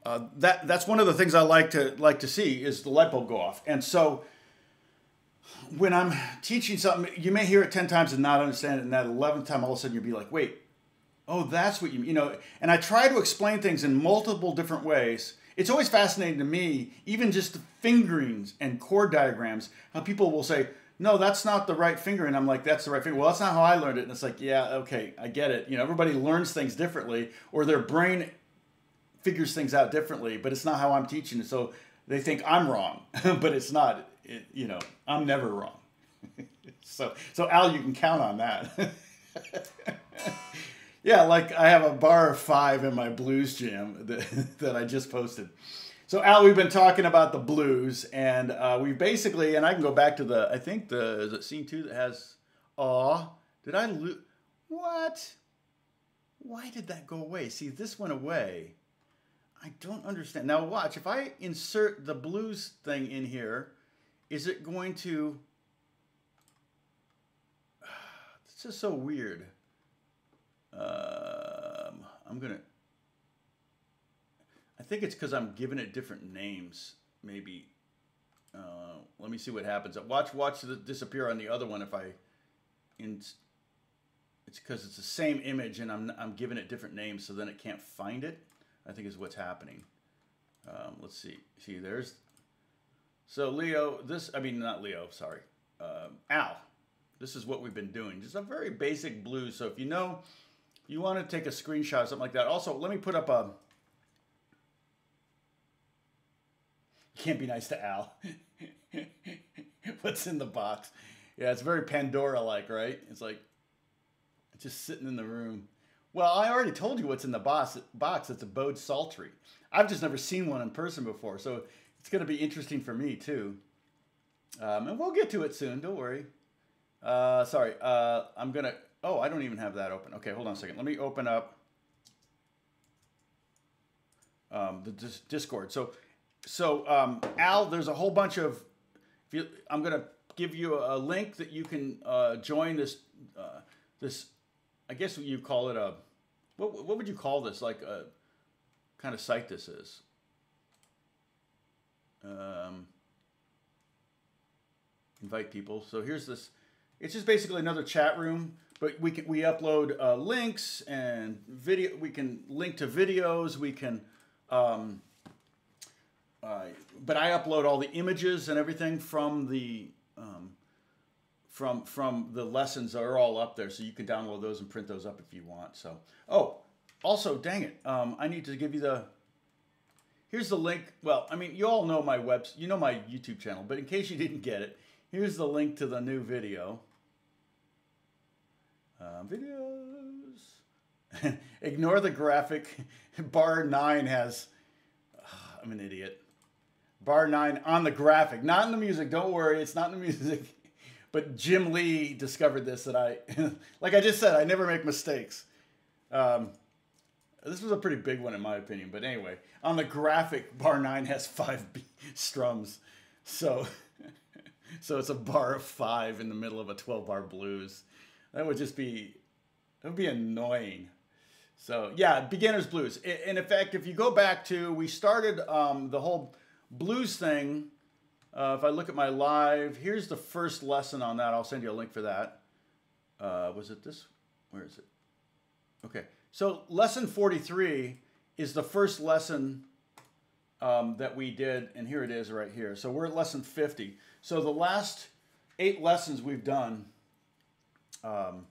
uh, that that's one of the things I like to like to see is the light bulb go off. And so when I'm teaching something, you may hear it ten times and not understand it, and that eleventh time, all of a sudden, you'll be like, "Wait, oh, that's what you you know." And I try to explain things in multiple different ways. It's always fascinating to me, even just the fingerings and chord diagrams, how people will say, no, that's not the right finger. And I'm like, that's the right finger. Well, that's not how I learned it. And it's like, yeah, okay, I get it. You know, everybody learns things differently, or their brain figures things out differently, but it's not how I'm teaching it. So they think I'm wrong, (laughs) but it's not. It, you know, I'm never wrong. (laughs) so, so Al, you can count on that. (laughs) yeah, like I have a bar of five in my blues jam that, that I just posted. So Al, we've been talking about the blues, and uh, we basically, and I can go back to the, I think the is it scene two that has, aw, did I lose? What? Why did that go away? See, this went away. I don't understand. Now watch, if I insert the blues thing in here, is it going to... (sighs) This is so weird. Um, I'm going to... I think it's because I'm giving it different names. Maybe. Uh, let me see what happens. Watch, watch it disappear on the other one if I. In, it's because it's the same image and I'm I'm giving it different names, so then it can't find it. I think is what's happening. Um, let's see. See, there's. So Leo, this I mean not Leo. Sorry, um, Al. This is what we've been doing. Just a very basic blue. So if you know, you want to take a screenshot or something like that. Also, let me put up a. (laughs) Can't be nice to Al. (laughs) What's in the box? Yeah, it's very Pandora-like, right? It's like just sitting in the room. Well, I already told you what's in the box. Box. It's a Bowed Psaltery. I've just never seen one in person before, so it's going to be interesting for me too. Um, and we'll get to it soon. Don't worry. Uh, sorry. Uh, I'm gonna. Oh, I don't even have that open. Okay, hold on a second. Let me open up um, the Discord. So, so um, Al, there's a whole bunch of. If you, I'm gonna give you a link that you can uh, join this uh, this I guess you call it a what what would you call this like a kind of site this is? Um, invite people. So here's this it's just basically another chat room but we can we upload uh, links and video we can link to videos we can um, uh, but I upload all the images and everything from the from from the lessons that are all up there, so you can download those and print those up if you want. So, oh, also, dang it, um, I need to give you the. Here's the link. Well, I mean, you all know my webs, you know my YouTube channel, but in case you didn't get it, here's the link to the new video. Uh, videos. (laughs) Ignore the graphic. (laughs) Bar nine has. (sighs) I'm an idiot. Bar nine on the graphic, not in the music. Don't worry, it's not in the (laughs) music but Jim Lee discovered this that I, (laughs) like I just said, I never make mistakes. Um, this was a pretty big one in my opinion, but anyway, on the graphic, bar nine has five B strums, so (laughs) so it's a bar of five in the middle of a twelve bar blues. That would just be that would be annoying. So yeah, beginner's blues. In fact, if you go back to we started um, the whole blues thing uh, if I look at my live, here's the first lesson on that. I'll send you a link for that. Uh, was it this? Where is it? Okay. So lesson 43 is the first lesson um, that we did, and here it is right here. So we're at lesson 50. So the last eight lessons we've done um,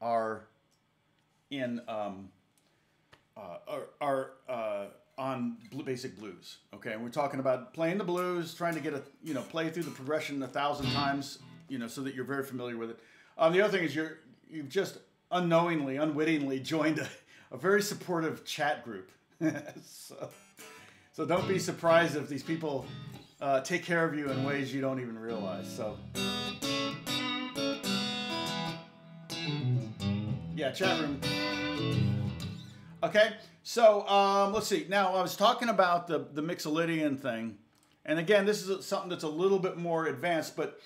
are in um, uh, are, are uh, on basic blues. Okay, and we're talking about playing the blues, trying to get a you know play through the progression a thousand times, you know, so that you're very familiar with it. Um, the other thing is you're you've just unknowingly, unwittingly joined a, a very supportive chat group. (laughs) so, so don't be surprised if these people uh, take care of you in ways you don't even realize. So. Yeah, chat room. Okay, so um, let's see. Now I was talking about the the Mixolydian thing, and again, this is something that's a little bit more advanced. But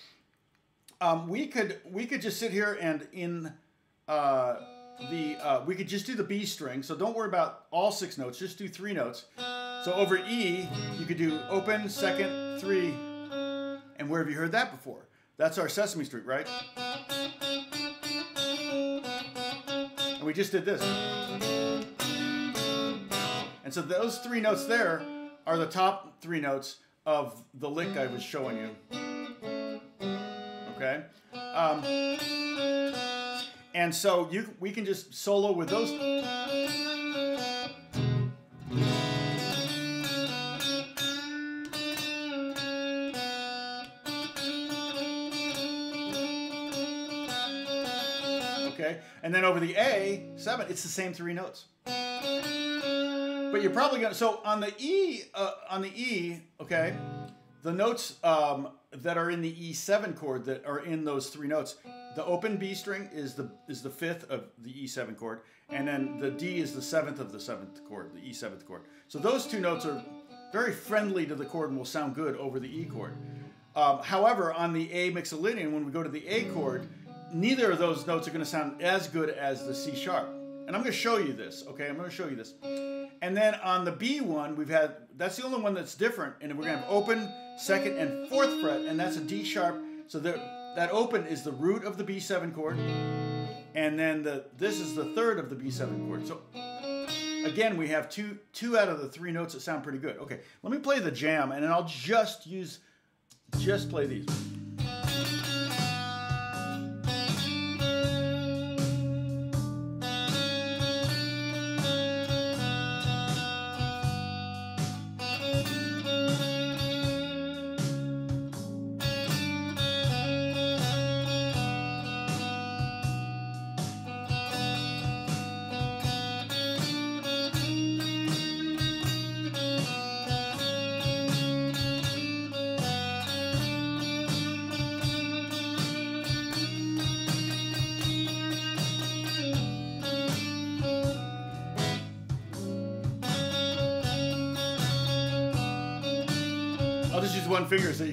um, we could we could just sit here and in uh, the uh, we could just do the B string. So don't worry about all six notes. Just do three notes. So over E, you could do open, second, three, and where have you heard that before? That's our Sesame Street, right? And we just did this. And so those three notes there are the top three notes of the lick I was showing you. Okay? Um, and so you we can just solo with those. Okay? And then over the A, seven, it's the same three notes. But you're probably gonna. So on the E, uh, on the E, okay, the notes um, that are in the E7 chord that are in those three notes, the open B string is the is the fifth of the E7 chord, and then the D is the seventh of the seventh chord, the E7th chord. So those two notes are very friendly to the chord and will sound good over the E chord. Um, however, on the A mixolydian, when we go to the A chord, neither of those notes are going to sound as good as the C sharp. And I'm going to show you this, okay? I'm going to show you this. And then on the B one, we've had that's the only one that's different, and we're gonna have open, second, and fourth fret, and that's a D sharp. So there, that open is the root of the B7 chord, and then the this is the third of the B7 chord. So again, we have two two out of the three notes that sound pretty good. Okay, let me play the jam, and then I'll just use just play these.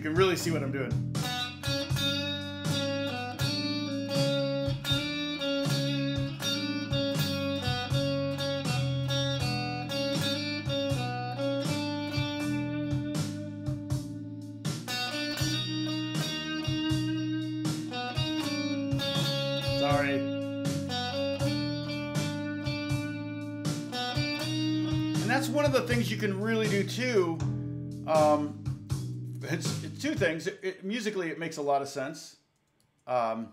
You can really see what I'm doing. Sorry. And that's one of the things you can really do too. Things. It, it- musically, it makes a lot of sense. Um,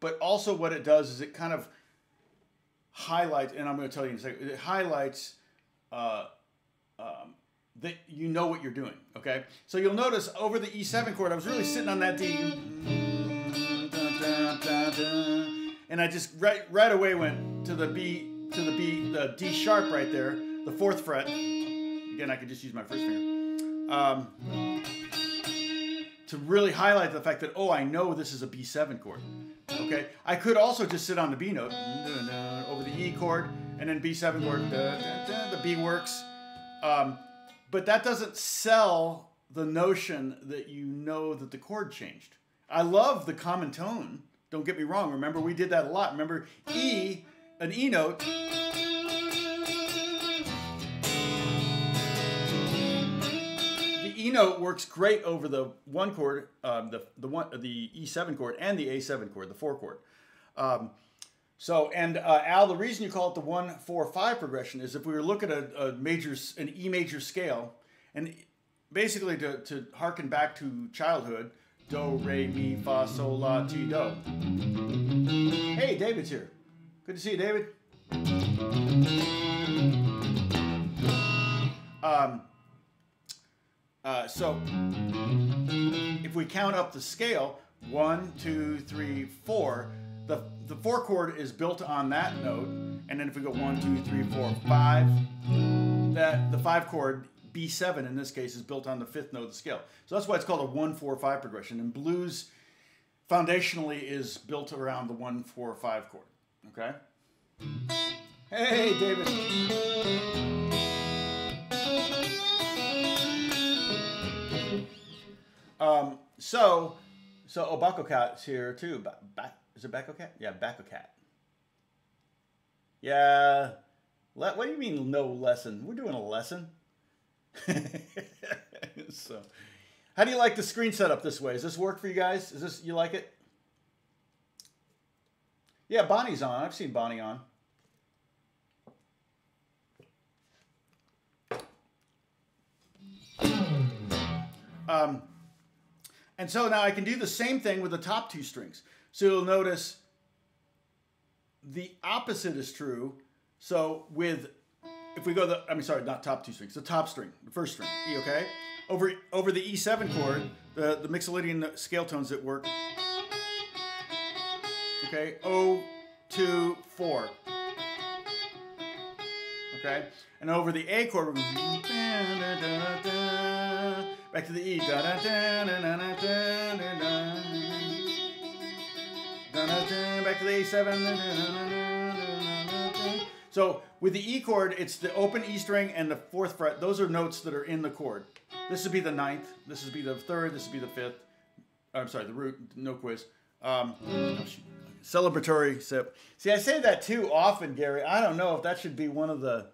but also, what it does is it kind of highlights, and I'm going to tell you in a second, it highlights uh, um, that you know what you're doing. Okay? So you'll notice over the E7 chord, I was really sitting on that D. And I just right right away went to the B to the B the D sharp right there, the fourth fret. Again, I could just use my first finger. Um, to really highlight the fact that oh, I know this is a B7 chord. Okay, I could also just sit on the B note over the E chord and then B7 chord. The B works, um, but that doesn't sell the notion that you know that the chord changed. I love the common tone. Don't get me wrong. Remember, we did that a lot. Remember, E, an E note. The E note works great over the one chord, um, the the one, the E7 chord, and the A7 chord, the four chord. Um, so, and uh, Al, the reason you call it the one, four, five progression is if we were looking at a, a major, an E major scale, and basically to, to harken back to childhood, do, re, mi, fa, sol, la, ti, do. Hey, David's here. Good to see you, David. Um, uh, so, if we count up the scale, one, two, three, four, the, the four chord is built on that note. And then if we go one, two, three, four, five, that the five chord, B7 in this case, is built on the fifth note of the scale. So that's why it's called a one, four, five progression. And blues foundationally is built around the one, four, five chord. Okay? Hey, David. Um, so, so Obako Cat's here too. Ba- ba- is it Bako Cat? Yeah, Bako Cat. Yeah. Le- what do you mean no lesson? We're doing a lesson. (laughs) so, how do you like the screen setup this way? Does this work for you guys? Is this you like it? Yeah, Bonnie's on. I've seen Bonnie on. Um, and so now I can do the same thing with the top two strings. So you'll notice the opposite is true. So with, if we go the, I mean, sorry, not top two strings, the top string, the first string, E, okay? Over, over the E7 chord, the, the Mixolydian scale tones that work, okay? O, two, four. Okay? And over the A chord, we're going back to the E. Back to the A7. So with the E chord, it's the open E string and the fourth fret. Those are notes that are in the chord. This would be the ninth. This would be the third. This would be the fifth. I'm sorry, the root. No quiz. Um, oh, celebratory sip. See, I say that too often, Gary. I don't know if that should be one of the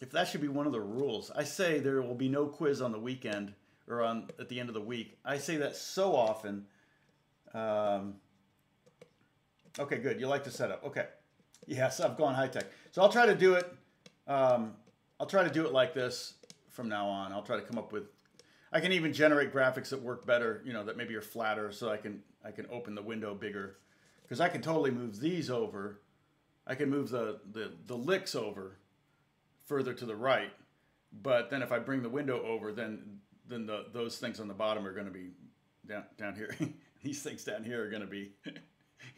if that should be one of the rules. I say there will be no quiz on the weekend or on at the end of the week. I say that so often. Um, okay, good. You like the setup. Okay. Yes, I've gone high tech. So I'll try to do it. Um, I'll try to do it like this from now on. I'll try to come up with. I can even generate graphics that work better. You know that maybe are flatter, so I can I can open the window bigger, because I can totally move these over. I can move the the the licks over further to the right. But then if I bring the window over, then then the, those things on the bottom are going to be down down here. (laughs) These things down here are going to be. (laughs)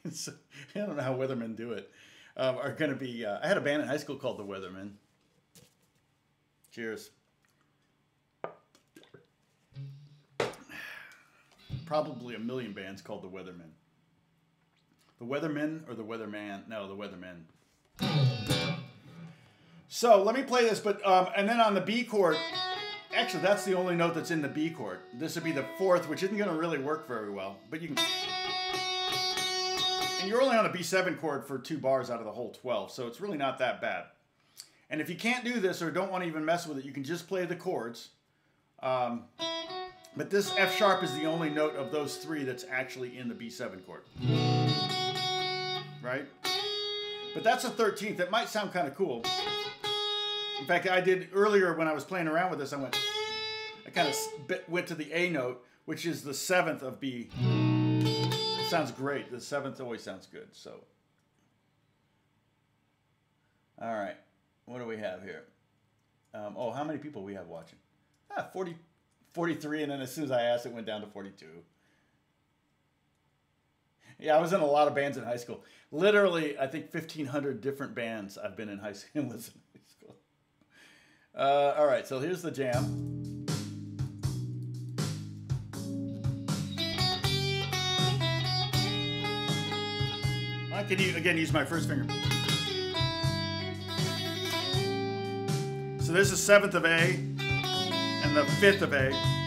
I don't know how weathermen do it. Um, are going to be. Uh, I had a band in high school called the Weathermen. Cheers. Probably a million bands called the Weathermen. The Weathermen or the Weatherman? No, the Weathermen. So let me play this, but um, and then on the B chord, actually that's the only note that's in the B chord. This would be the fourth, which isn't going to really work very well, but you can. And you're only on a B7 chord for two bars out of the whole 12, so it's really not that bad. And if you can't do this or don't want to even mess with it, you can just play the chords. Um, but this F sharp is the only note of those three that's actually in the B7 chord. Right? But that's a 13th. That might sound kind of cool. In fact, I did earlier when I was playing around with this, I went, I kind of went to the A note, which is the seventh of B. It sounds great. The seventh always sounds good. So, all right, what do we have here? Um, oh, how many people we have watching? Ah, 40, 43, and then as soon as I asked, it went down to 42. Yeah, I was in a lot of bands in high school. Literally, I think 1,500 different bands I've been in high (laughs) school. Uh, all right, so here's the jam. I can again use my first finger. So this is seventh of A and the fifth of A.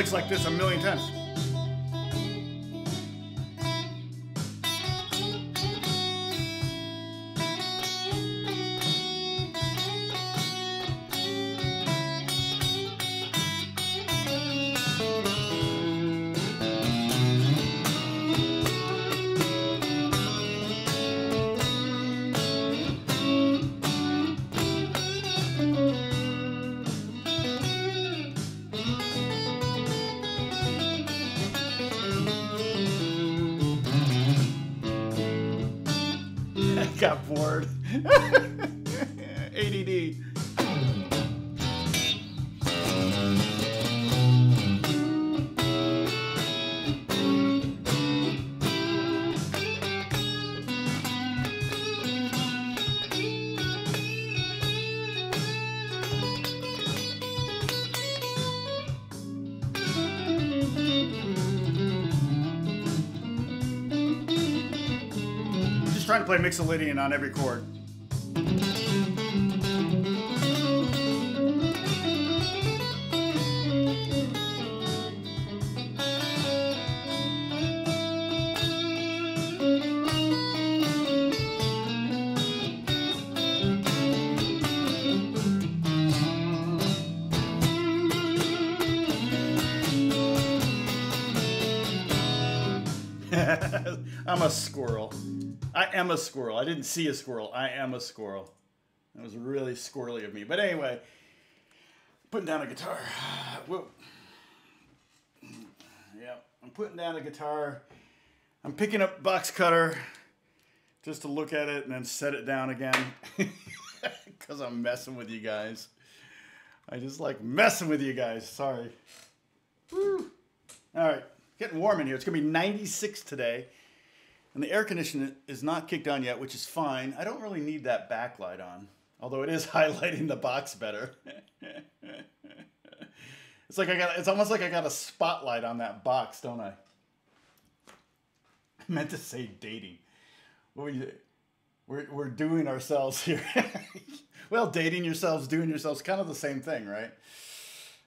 Licks like this a million times. Play Mixolydian on every chord. I am a squirrel. I didn't see a squirrel. I am a squirrel. That was really squirrely of me. But anyway, putting down a guitar. (sighs) Whoa. Yeah, I'm putting down a guitar. I'm picking up box cutter just to look at it and then set it down again (laughs) because I'm messing with you guys. I just like messing with you guys. Sorry. Woo. All right, getting warm in here. It's gonna be 96 today, and the air conditioner is not kicked on yet, which is fine. I don't really need that backlight on, although it is (laughs) highlighting the box better. (laughs) it's like I got. It's almost like I got a spotlight on that box, don't I? (laughs) I meant to say dating. What were you? We're we're doing ourselves here. well, dating yourselves, doing yourselves, kind of the same thing, right?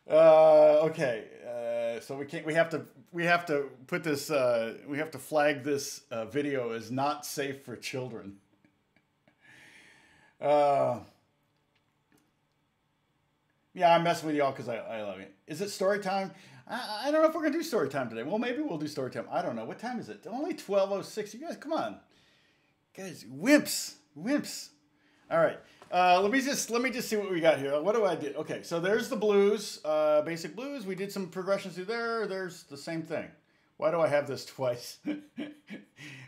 Uh, okay, uh, so we can't. We have to. We have to put this. Uh, we have to flag this uh, video as not safe for children. Uh, yeah, I'm messing with y'all because I, I love you. Is it story time? I, I don't know if we're gonna do story time today. Well, maybe we'll do story time. I don't know. What time is it? Only twelve oh six. You guys, come on, guys, wimps, wimps. All right. Uh, let me just let me just see what we got here. What do I do? Okay, so there's the blues, uh, basic blues. We did some progressions through there. There's the same thing. Why do I have this (laughs) twice?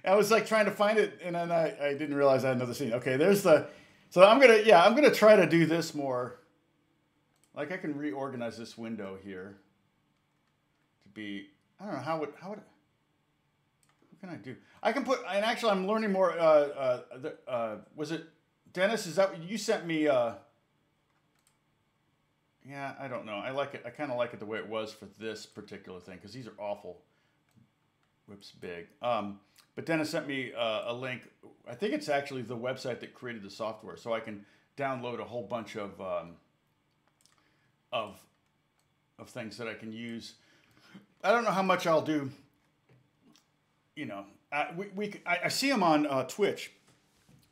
I was like trying to find it, and then I, I didn't realize I had another scene. Okay, there's the. So I'm gonna yeah I'm gonna try to do this more. Like I can reorganize this window here. To be I don't know how would how would. What can I do? I can put and actually I'm learning more. Uh, uh, uh, was it Dennis, is that you sent me? Uh, yeah, I don't know. I like it. I kind of like it the way it was for this particular thing because these are awful. Whips big. Um, but Dennis sent me uh, a link. I think it's actually the website that created the software, so I can download a whole bunch of um, of of things that I can use. I don't know how much I'll do. You know, I, we, we I, I see them on uh, Twitch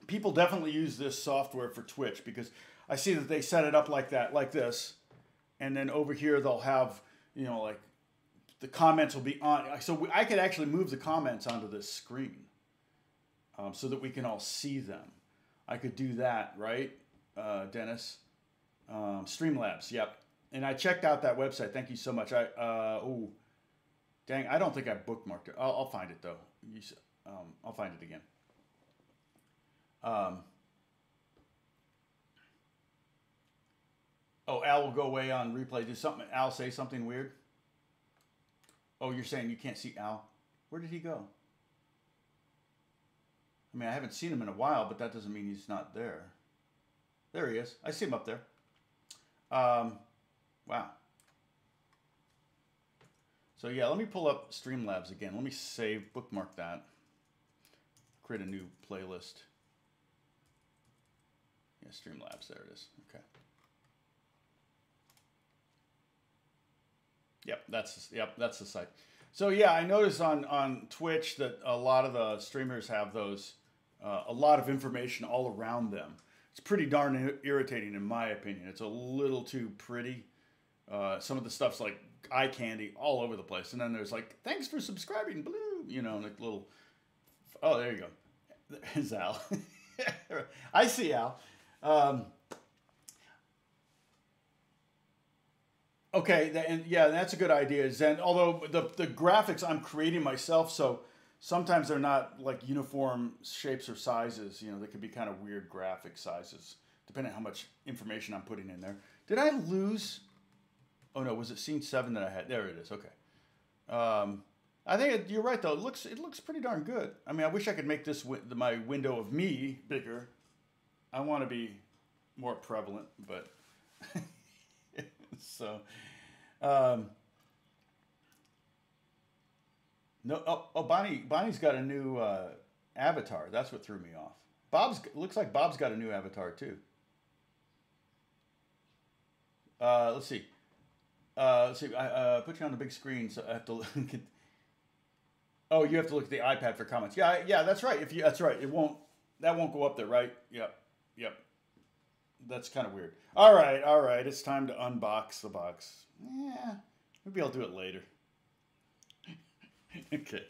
people definitely use this software for Twitch because I see that they set it up like that, like this, and then over here they'll have you know like the comments will be on. So we, I could actually move the comments onto this screen um, so that we can all see them. I could do that, right, uh, Dennis? Um, Streamlabs, yep. And I checked out that website. Thank you so much. I uh, oh, dang, I don't think I bookmarked it. I'll, I'll find it though. You, um, I'll find it again. Um, oh, Al will go away on replay. Did something Al say something weird? Oh, you're saying you can't see Al? Where did he go? I mean, I haven't seen him in a while, but that doesn't mean he's not there. There he is. I see him up there. Um, wow. So yeah, let me pull up Streamlabs again. Let me save, bookmark that. Create a new playlist. Yeah, Streamlabs, there it is. Okay. Yep, that's yep, that's the site. So yeah, I noticed on on Twitch that a lot of the streamers have those uh, a lot of information all around them. It's pretty darn irritating in my opinion. It's a little too pretty. Uh, some of the stuff's like eye candy all over the place, and then there's like thanks for subscribing, blue, you know, like little. Oh, there you go. (laughs) There's Al. (laughs) I see Al. Um, okay, and yeah, that's a good idea. Zen, although the the graphics I'm creating myself, so sometimes they're not like uniform shapes or sizes. You know, they could be kind of weird graphic sizes depending on how much information I'm putting in there. Did I lose? Oh no, was it scene seven that I had? There it is. Okay. Um, I think it, you're right though. It looks it looks pretty darn good. I mean, I wish I could make this my window of me bigger, I want to be more prevalent, but (laughs) so um, no. Oh, oh, Bonnie. Bonnie's got a new uh, avatar. That's what threw me off. Bob's looks like Bob's got a new avatar too. Uh, let's see. Uh, let's see. I uh, put you on the big screen, so I have to look at. Oh, you have to look at the iPad for comments. Yeah, yeah, that's right. If you, that's right. It won't. That won't go up there, right? Yep. Yep. That's kind of weird. All right, all right. It's time to unbox the box. Yeah, maybe I'll do it later. (laughs) okay.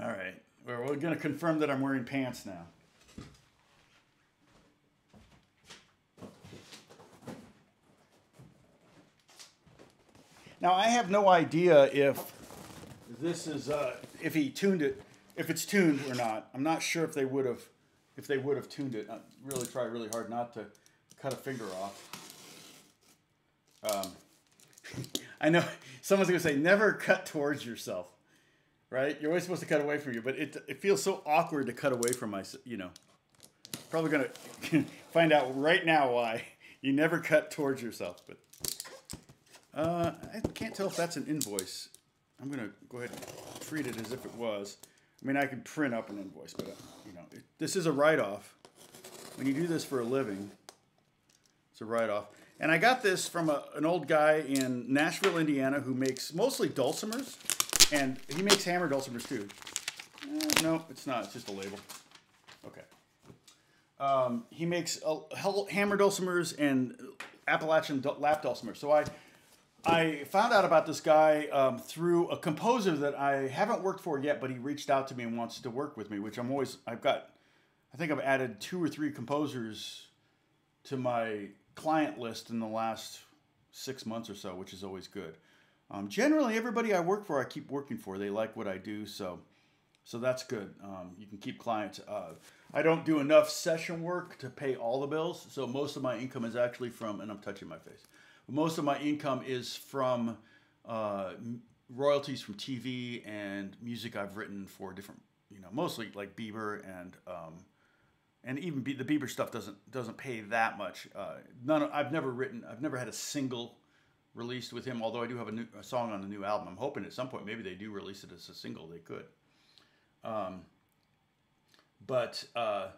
All right. We're, we're going to confirm that I'm wearing pants now. Now I have no idea if this is uh, if he tuned it, if it's tuned or not. I'm not sure if they would have if they would have tuned it. I really try really hard not to cut a finger off. Um, (laughs) I know Someone's gonna say, never cut towards yourself, right? You're always supposed to cut away from you, but it it feels so awkward to cut away from my, you know. Probably gonna (laughs) find out right now why (laughs) you never cut towards yourself, but uh, I can't tell if that's an invoice. I'm gonna go ahead and treat it as if it was. I mean, I could print up an invoice, but you know, it, this is a write-off. When you do this for a living, it's a write-off. And I got this from a, an old guy in Nashville, Indiana, who makes mostly dulcimers, and he makes hammer dulcimers too. Eh, no, it's not. It's just a label. Okay. Um, he makes uh, hammer dulcimers and Appalachian lap dulcimers. So I, I found out about this guy um, through a composer that I haven't worked for yet, but he reached out to me and wants to work with me, which I'm always. I've got, I think I've added two or three composers to my client list in the last six months or so, which is always good. Um, generally, everybody I work for, I keep working for. They like what I do, so so that's good. Um, you can keep clients. Uh, I don't do enough session work to pay all the bills, so most of my income is actually from, and I'm touching my face. Most of my income is from uh, royalties from TV and music I've written for different, you know, mostly like Bieber and um, and even the Bieber stuff doesn't doesn't pay that much. Uh, none. Of, I've never written. I've never had a single released with him. Although I do have a, new, a song on the new album. I'm hoping at some point maybe they do release it as a single. They could. Um, but uh,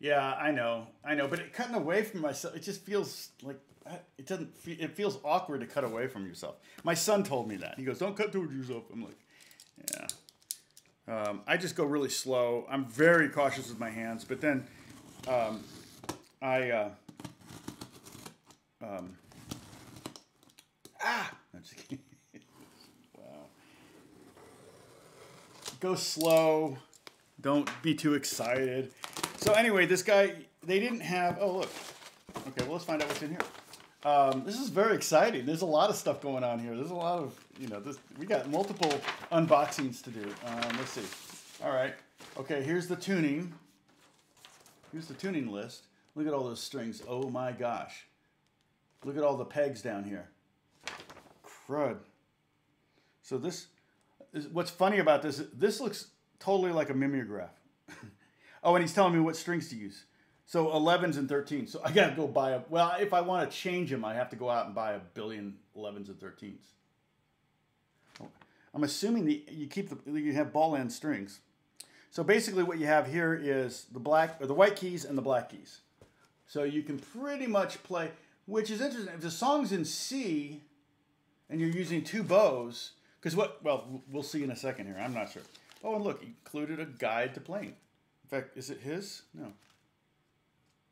yeah, I know, I know. But it, cutting away from myself, it just feels like uh, it doesn't. Feel, it feels awkward to cut away from yourself. My son told me that. He goes, "Don't cut towards yourself." I'm like, yeah. Um, I just go really slow. I'm very cautious with my hands, but then um, I uh, um, ah, (laughs) wow. Go slow. Don't be too excited. So anyway, this guy they didn't have. Oh look. Okay, well let's find out what's in here. Um, this is very exciting. There's a lot of stuff going on here. There's a lot of, you know, this, we got multiple unboxings to do. Um, let's see. All right. Okay, here's the tuning. Here's the tuning list. Look at all those strings. Oh my gosh. Look at all the pegs down here. Crud. So this, is, what's funny about this, this looks totally like a mimeograph. (laughs) oh, and he's telling me what strings to use. So 11s and 13s. So I got to go buy a. Well, if I want to change them, I have to go out and buy a billion 11s and 13s. I'm assuming that you keep the you have ball end strings. So basically, what you have here is the black or the white keys and the black keys. So you can pretty much play, which is interesting. If the song's in C, and you're using two bows, because what? Well, we'll see in a second here. I'm not sure. Oh, and look, included a guide to playing. Fact, is it his? No.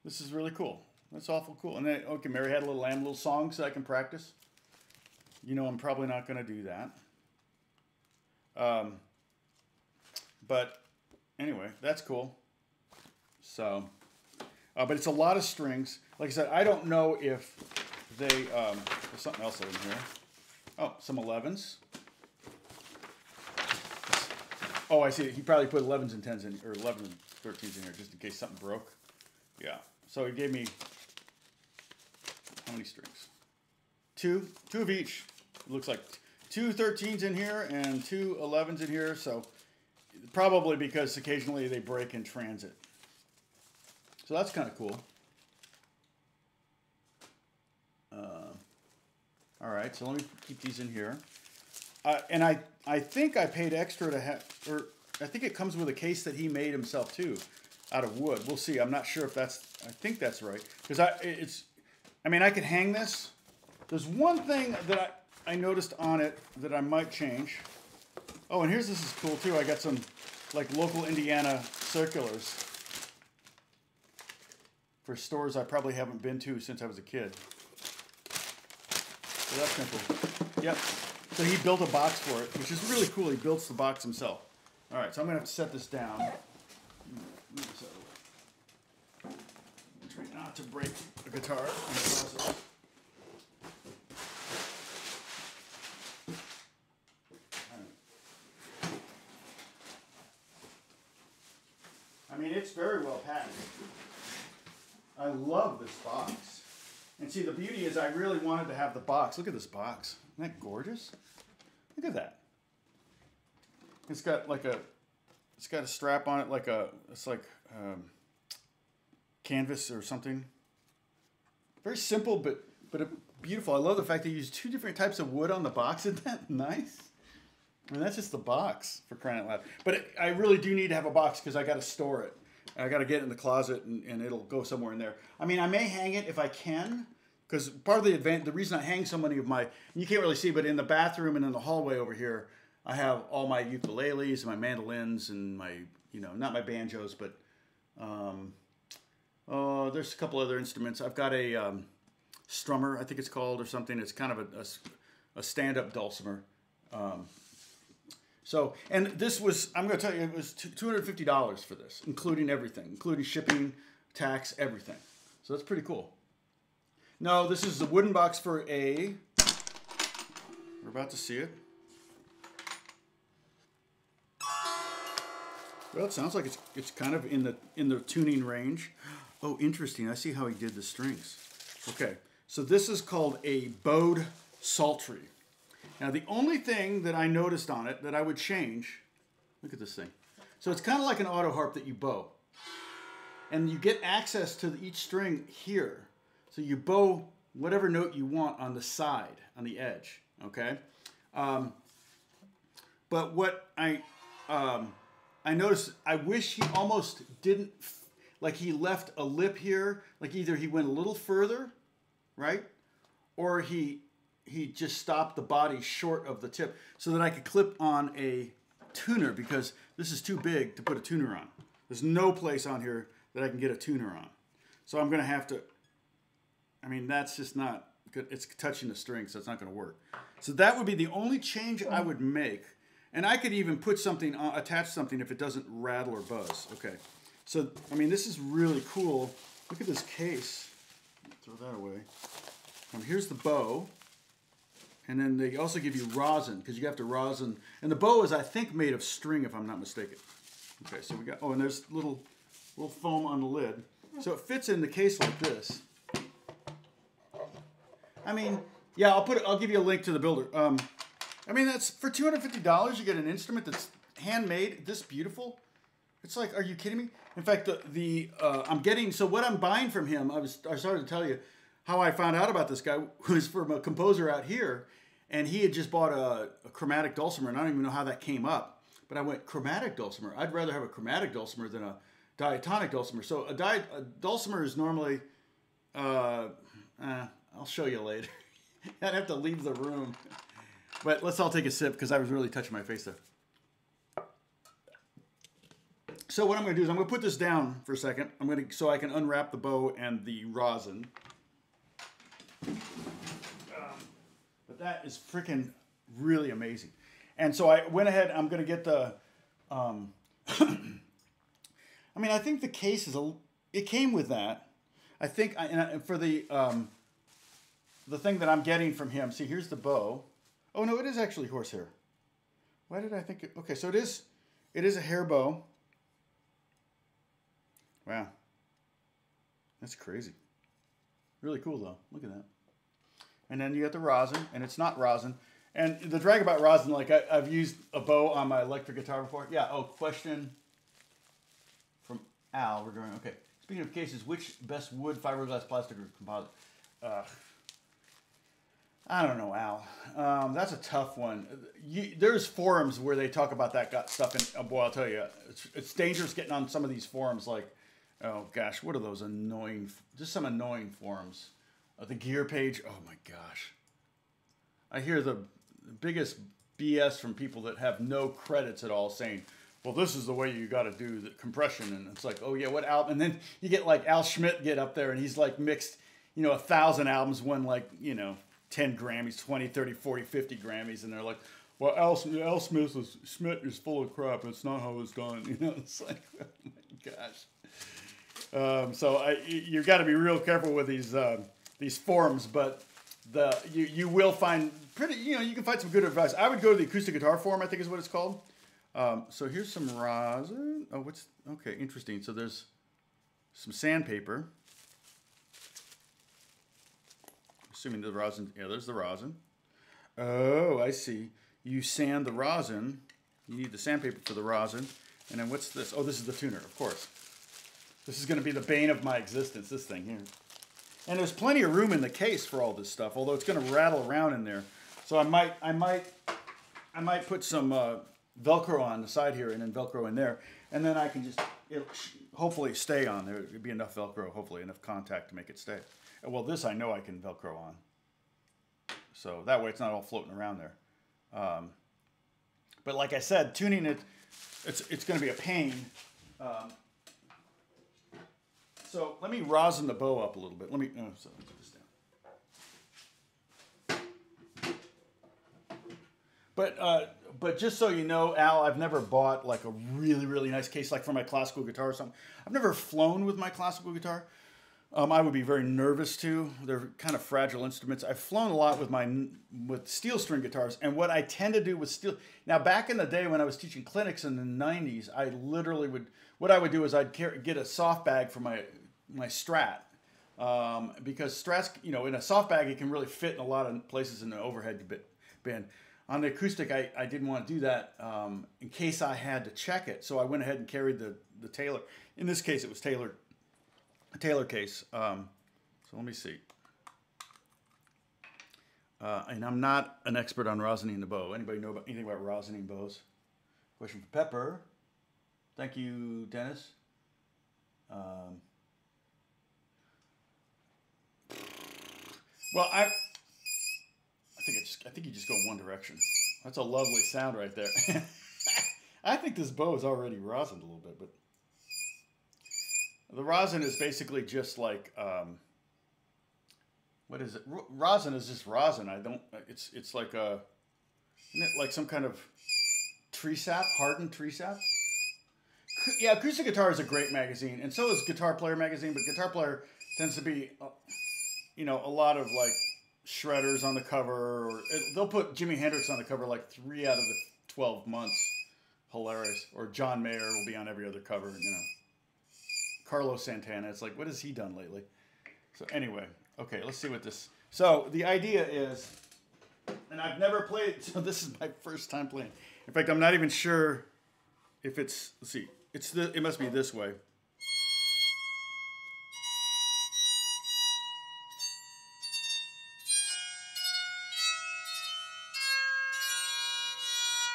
This is really cool. That's awful cool. And then, okay, Mary had a little lamb, little song so I can practice. You know, I'm probably not going to do that. Um, but anyway, that's cool. So, uh, but it's a lot of strings. Like I said, I don't know if they, um, there's something else in here. Oh, some 11s. Oh, I see. He probably put 11s and 10s in, or 11s and 13s in here just in case something broke. Yeah. So he gave me how many strings? Two, two of each. It looks like two 13s in here and two 11s in here. So probably because occasionally they break in transit. So that's kind of cool. Uh, all right, so let me keep these in here. Uh, and I, I think I paid extra to have, or I think it comes with a case that he made himself too out of wood. We'll see. I'm not sure if that's. I think that's right because I it's. I mean, I could hang this. There's one thing that I I noticed on it that I might change. Oh, and here's this is cool too. I got some like local Indiana circulars for stores I probably haven't been to since I was a kid. So that's simple. Yep. So he built a box for it, which is really cool. He builds the box himself. All right, so I'm gonna have to set this down. Try not to break the guitar in the process. I mean, it's very well packaged. I love this box. And see, the beauty is I really wanted to have the box. Look at this box. Isn't that gorgeous? Look at that. It's got like a, it's got a strap on it like a, it's like um, canvas or something. Very simple, but but beautiful. I love the fact they use two different types of wood on the box. (laughs) Isn't that nice? I mean, that's just the box for crying out loud. But it, I really do need to have a box because I got to store it. I got to get it in the closet and, and it'll go somewhere in there. I mean, I may hang it if I can because part of the event, the reason I hang so many of my, you can't really see, but in the bathroom and in the hallway over here, I have all my ukuleles and my mandolins and my, you know, not my banjos, but um, oh, there's a couple other instruments. I've got a um, strummer, I think it's called, or something. It's kind of a, a, a stand-up dulcimer. Um, so, and this was, I'm going to tell you, it was $250 for this, including everything, including shipping, tax, everything. So that's pretty cool. No, this is the wooden box for A. We're about to see it. Well, it sounds like it's it's kind of in the in the tuning range. Oh, interesting. I see how he did the strings. Okay, so this is called a bowed psaltery. Now, the only thing that I noticed on it that I would change, look at this thing. So it's kind of like an auto harp that you bow. And you get access to each string here. So you bow whatever note you want on the side, on the edge, okay? Um, but what I, um, I noticed, I wish he almost didn't, like he left a lip here, like either he went a little further, right? Or he, he just stopped the body short of the tip so that I could clip on a tuner because this is too big to put a tuner on. There's no place on here that I can get a tuner on. So I'm gonna have to I mean, that's just not good. It's touching the string, so it's not to work. So that would be the only change I would make. And I could even put something, attach something if it doesn't rattle or buzz. Okay. So, I mean, this is really cool. Look at this case. Throw that away. Um, here's the bow. And then they also give you rosin, because you have to rosin. And the bow is, I think, made of string, if I'm not mistaken. Okay, so we got, oh, and there's little, little foam on the lid. So it fits in the case like this. I mean, yeah, I'll put. I'll give you a link to the builder. Um, I mean, that's for two hundred fifty dollars. You get an instrument that's handmade, this beautiful. It's like, are you kidding me? In fact, the the uh, I'm getting. So what I'm buying from him, I was I started to tell you how I found out about this guy (laughs) was from a composer out here, and he had just bought a, a chromatic dulcimer, and I don't even know how that came up. But I went chromatic dulcimer. I'd rather have a chromatic dulcimer than a diatonic dulcimer. So a, di- a dulcimer is normally. Uh, uh, I'll show you later. (laughs) I'd have to leave the room. But let's all take a sip because I was really touching my face there. So what I'm going to do is I'm going to put this down for a second. I'm going to so I can unwrap the bow and the rosin. But that is freaking really amazing. And so I went ahead. I'm going to get the. Um, (coughs) I mean, I think the case is a. It came with that. I think, I, and for the um, the thing that I'm getting from him. See, here's the bow. Oh no, it is actually horsehair. Why did I think it? Okay, so it is. It is a hair bow. Wow, that's crazy. Really cool though. Look at that. And then you got the rosin, and it's not rosin. And the drag about rosin, like I, have used a bow on my electric guitar before. Yeah. Oh, question from Al. We're going. Okay. Speaking of cases, which best wood, fiberglass, plastic, or composite? Uh, I don't know, Al. Um, that's a tough one. You, there's forums where they talk about that stuff in. Oh, boy, I'll tell you, it's, it's dangerous getting on some of these forums. Like, oh gosh, what are those annoying? Just some annoying forums. Uh, the gear page. Oh my gosh, I hear the biggest BS from people that have no credits at all, saying, "Well, this is the way you got to do the compression," and it's like, "Oh yeah, what Al?" And then you get like Al Schmitt get up there, and he's like mixed, you know, a thousand albums, one like you know 10 Grammys, 20, 30, 40, 50 Grammys, and they're like, well, Al, Al Smith is, Schmitt is full of crap. It's not how it's done. (laughs) You know, it's like, (laughs) oh my gosh. Um, so I, you got to be real careful with these uh, these forums, but the you, you will find pretty you know you can find some good advice. I would go to the acoustic guitar forum. I think is what it's called. Um, so here's some rosin. Oh, what's okay? Interesting. So there's some sandpaper. Assuming the rosin. Yeah, there's the rosin. Oh, I see. You sand the rosin. You need the sandpaper for the rosin. And then what's this? Oh, this is the tuner, of course. This is going to be the bane of my existence, this thing here. And there's plenty of room in the case for all this stuff, although it's going to rattle around in there. So I might, I might, I might put some uh, Velcro on the side here and then Velcro in there. And then I can just, hopefully stay on there. It'll be enough Velcro, hopefully enough contact to make it stay. Well, this I know I can Velcro on. So that way it's not all floating around there. Um, but like I said, tuning it, it's, it's going to be a pain. Um, so let me rosin the bow up a little bit. Let me, oh, so let me put this down. But, uh, but just so you know, Al, I've never bought like a really, really nice case like for my classical guitar or something. I've never flown with my classical guitar. Um, I would be very nervous too. They're kind of fragile instruments. I've flown a lot with my with steel string guitars, and what I tend to do with steel. Now, back in the day when I was teaching clinics in the '90s, I literally would. What I would do is I'd carry, get a soft bag for my my Strat, um, because Strats, you know, in a soft bag it can really fit in a lot of places in the overhead bit bin. On the acoustic, I, I didn't want to do that um, in case I had to check it, so I went ahead and carried the the Taylor. In this case, it was Taylor Taylor case. Um, so let me see. Uh, and I'm not an expert on rosining the bow. Anybody know about anything about rosining bows? Question for Pepper. Thank you, Dennis. Um, well, I, I think I think you just go in one direction. That's a lovely sound right there. (laughs) I think this bow is already rosined a little bit, but the rosin is basically just like um, what is it? R- rosin is just rosin. I don't. It's it's like a it like some kind of tree sap, hardened tree sap. Yeah, acoustic guitar is a great magazine, and so is Guitar Player magazine. But Guitar Player tends to be, uh, you know, a lot of like shredders on the cover, or it, they'll put Jimi Hendrix on the cover like three out of the twelve months. Hilarious. Or John Mayer will be on every other cover. You know. Carlos Santana. It's like, what has he done lately? So anyway, okay, let's see what this. So the idea is, and I've never played. (laughs) So this is my first time playing. In fact, I'm not even sure if it's. Let's see. It's the. It must be this way.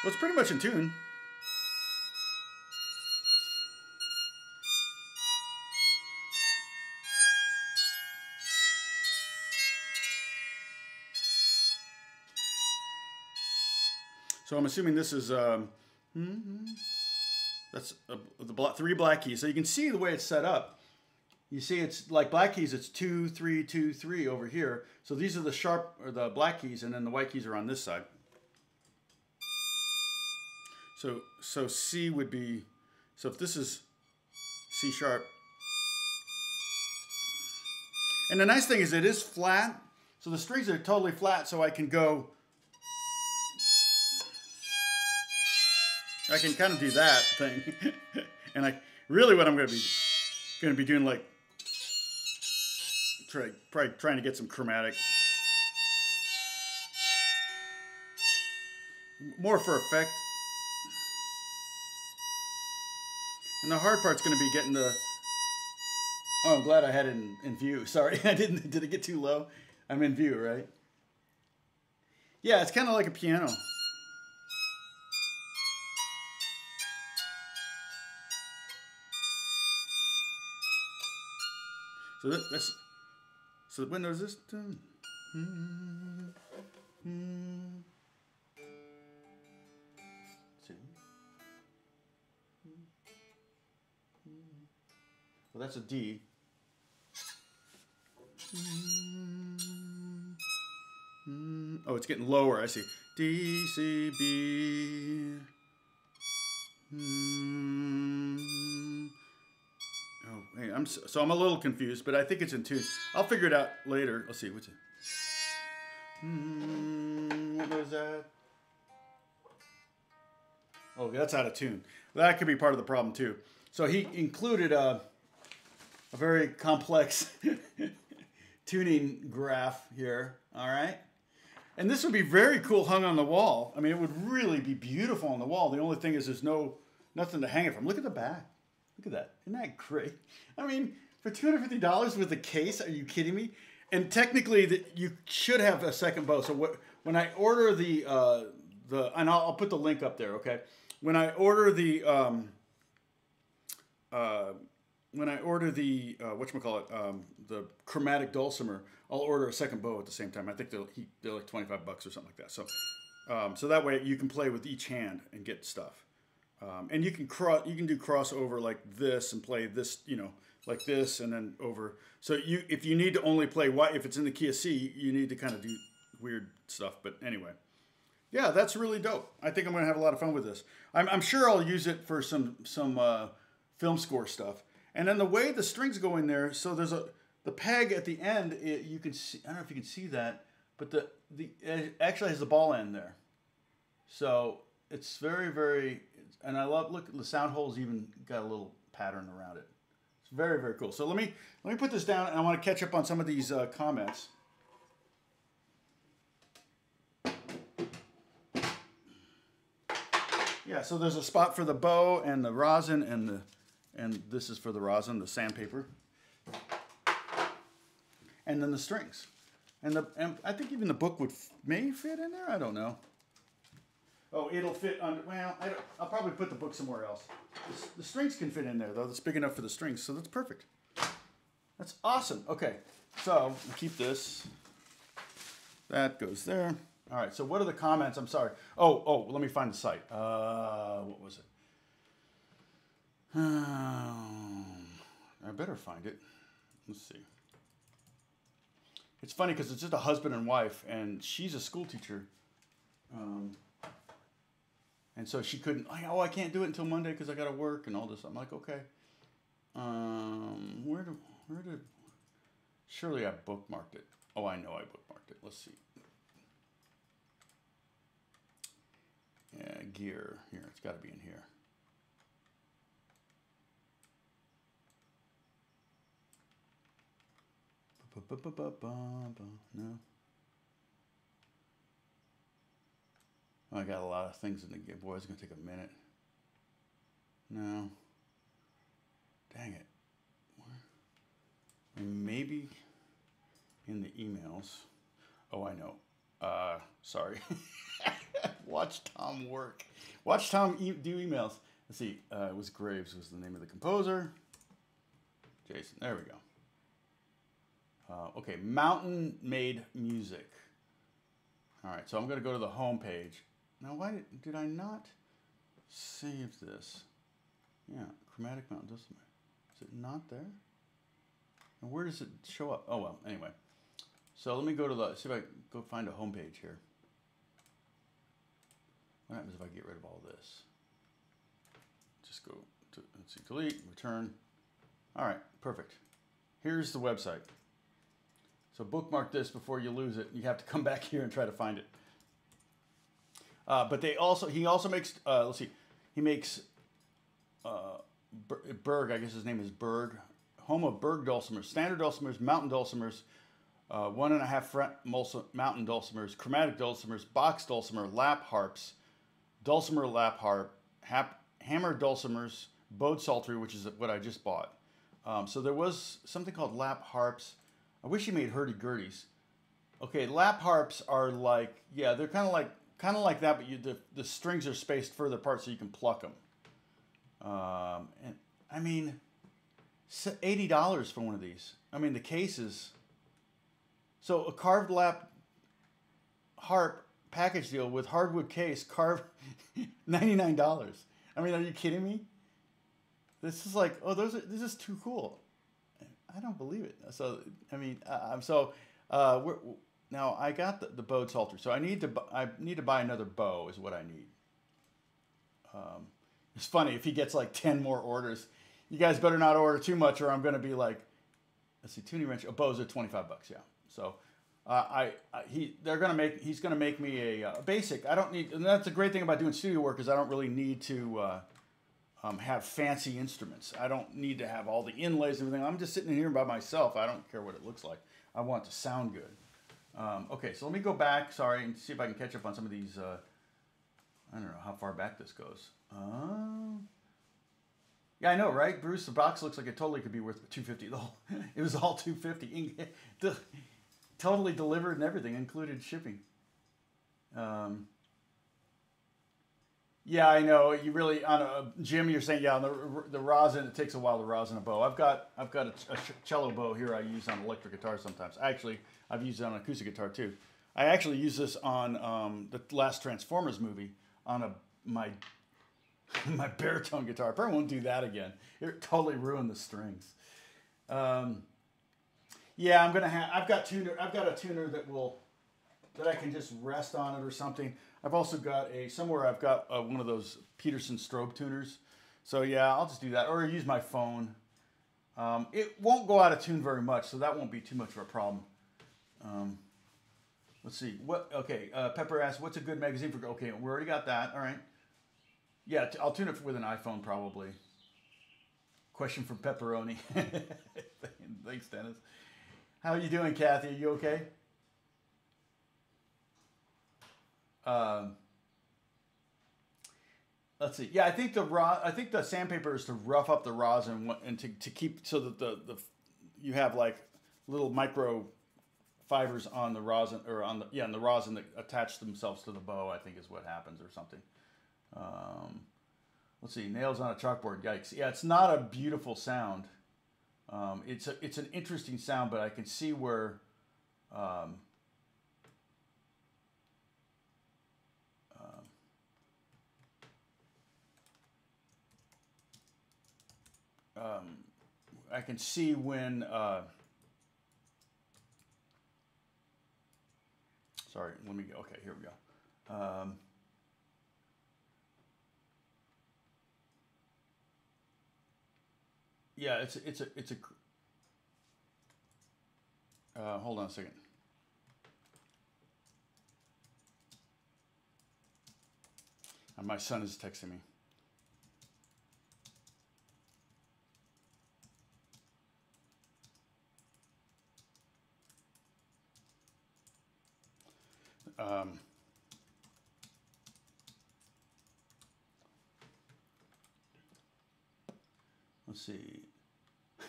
Well, it's pretty much in tune. So I'm assuming this is, um, that's uh, the three black keys. So you can see the way it's set up. You see it's like black keys, it's two, three, two, three over here. So these are the sharp, or the black keys, and then the white keys are on this side. So, so C would be, so if this is C sharp, and the nice thing is it is flat, so the strings are totally flat, so I can go I can kind of do that thing. (laughs) and I really what I'm going to be going to be doing like try probably trying to get some chromatic more for effect. And the hard part's going to be getting the Oh, I'm glad I had it in, in view. (laughs) Sorry, I didn't did it get too low? I'm in view, right? Yeah, it's kind of like a piano. So that, that's so when there's this. Uh, hmm, hmm. Well, that's a D. Oh, it's getting lower. I see. D, C, B. Hmm. I'm so, so, I'm a little confused, but I think it's in tune. I'll figure it out later. Let's see. What's it? Hmm, what was that? Oh, that's out of tune. That could be part of the problem too. So he included a, a very complex (laughs) tuning graph here. All right. And this would be very cool hung on the wall. I mean, it would really be beautiful on the wall. The only thing is there's no nothing to hang it from. Look at the back. Look at that. Isn't that great? I mean, for $250 with the case, are you kidding me? And technically, the, you should have a second bow. So what, when I order the, uh, the and I'll, I'll, put the link up there, okay? When I order the, um, uh, when I order the, uh, whatchamacallit, um, the chromatic dulcimer, I'll order a second bow at the same time. I think they're, they're like 25 bucks or something like that. So, um, so that way you can play with each hand and get stuff. Um, and you can cross, you can do crossover like this and play this, you know, like this and then over. So you, if you need to only play white, if it's in the key of C, you need to kind of do weird stuff. But anyway, yeah, that's really dope. I think I'm gonna have a lot of fun with this. I'm, I'm sure I'll use it for some some uh, film score stuff. And then the way the strings go in there, so there's a the peg at the end. It, you can see. I don't know if you can see that, but the the actually has the ball end there. So it's very very and I love look the sound holes even got a little pattern around it. It's very very cool. So let me let me put this down, and I want to catch up on some of these uh, comments. Yeah, so there's a spot for the bow and the rosin and the and this is for the rosin, the sandpaper, and then the strings, and the and I think even the book would may fit in there. I don't know. Oh, it'll fit under, well, I will probably put the book somewhere else. The, the, strings can fit in there, though. That's big enough for the strings, so that's perfect. That's awesome. Okay, so keep this. That goes there. All right, so what are the comments? I'm sorry. Oh, oh, let me find the site. Uh, what was it? Um, I better find it. Let's see. It's funny because it's just a husband and wife, and she's a school teacher. Um, and so she couldn't. Oh, I can't do it until Monday because I got to work and all this. I'm like, okay. Um, where do where did? Surely I bookmarked it. Oh, I know I bookmarked it. Let's see. Yeah, gear here. It's got to be in here. No. I got a lot of things in the game. Boy, it's going to take a minute. No. Dang it. Maybe in the emails. Oh, I know. Uh, sorry. (laughs) Watch Tom work. Watch Tom e do emails. Let's see. Uh, it was Graves was the name of the composer. Jason. There we go. Uh, okay, Mountain Made Music. All right, so I'm going to go to the home page. Now, why did, did I not save this? Yeah, Chromatic Mountain Dulcimer. Is it not there? And where does it show up? Oh, well, anyway. So let me go to the, see if I go find a home page here. What happens if I get rid of all this? Just go to, let's see, delete, return. All right, perfect. Here's the website. So bookmark this before you lose it. You have to come back (laughs) here and try to find it. Uh, but they also he also makes uh, let's see, he makes uh, Berg. I guess his name is Berg, home of Berg dulcimers, standard dulcimers, mountain dulcimers, uh, one and a half fret mountain dulcimers, chromatic dulcimers, box dulcimer, lap harps, dulcimer lap harp, hap, hammer dulcimers, bowed psaltery, which is what I just bought. Um, so there was something called lap harps. I wish he made hurdy-gurdies. Okay, lap harps are like, yeah, they're kind of like kind of like that, but you the, the strings are spaced further apart so you can pluck them. Um, and I mean, eighty dollars for one of these. I mean, the cases. so a carved lap harp package deal with hardwood case, carved (laughs) ninety nine dollars. I mean, are you kidding me? This is like, oh, those are this is too cool. I don't believe it. So I mean, I'm so uh, we're now I got the, the bowed psaltery, so I need to I need to buy another bow is what I need. Um, it's funny if he gets like ten more orders, you guys better not order too much, or I'm gonna be like, let's see, tuning wrench, a bow's at twenty five bucks, yeah. So uh, I, I, he they're gonna make he's gonna make me a, a, basic. I don't need, and that's a great thing about doing studio work is I don't really need to. Uh, um, have fancy instruments. I don't need to have all the inlays and everything. I'm just sitting in here by myself. I don't care what it looks like. I want it to sound good. Um, okay, so let me go back, sorry, and see if I can catch up on some of these. Uh, I don't know how far back this goes. Uh, yeah, I know, right? Bruce, the box looks like it totally could be worth 250 though. (laughs) it was all 250 (laughs) totally delivered and everything, included shipping. Um, yeah, I know. You really on a Jim. You're saying yeah, on the the rosin. It takes a while to rosin a bow. I've got I've got a, a cello bow here. I use on electric guitar sometimes. Actually, I've used it on acoustic guitar too. I actually used this on um, the last Transformers movie on a my (laughs) my baritone guitar. I probably won't do that again. It totally ruined the strings. Um, yeah, I'm gonna have. I've got tuner. I've got a tuner that will that I can just rest on it or something. I've also got a somewhere I've got uh, one of those Peterson strobe tuners. So yeah, I'll just do that or use my phone. Um, it won't go out of tune very much, so that won't be too much of a problem. Um, let's see. What? Okay. Uh, Pepper asks, "What's a good magazine for?" Okay, we already got that. All right. Yeah, I'll tune it with an iPhone probably. Question from Pepperoni. (laughs) Thanks, Dennis. How are you doing, Kathy? Are you okay? Um, let's see. Yeah, I think the raw. I think the sandpaper is to rough up the rosin and to, to keep so that the, the you have like little micro fibers on the rosin or on the yeah on the rosin that attach themselves to the bow. I think is what happens or something. Um, let's see. Nails on a chalkboard. Yikes. Yeah, it's not a beautiful sound. Um, it's a it's an interesting sound, but I can see where. Um, um, I can see when. Uh, sorry, let me go. Okay, here we go. Um, yeah, it's a, it's a it's a. Uh, hold on a second. And my son is texting me. Um, let's see.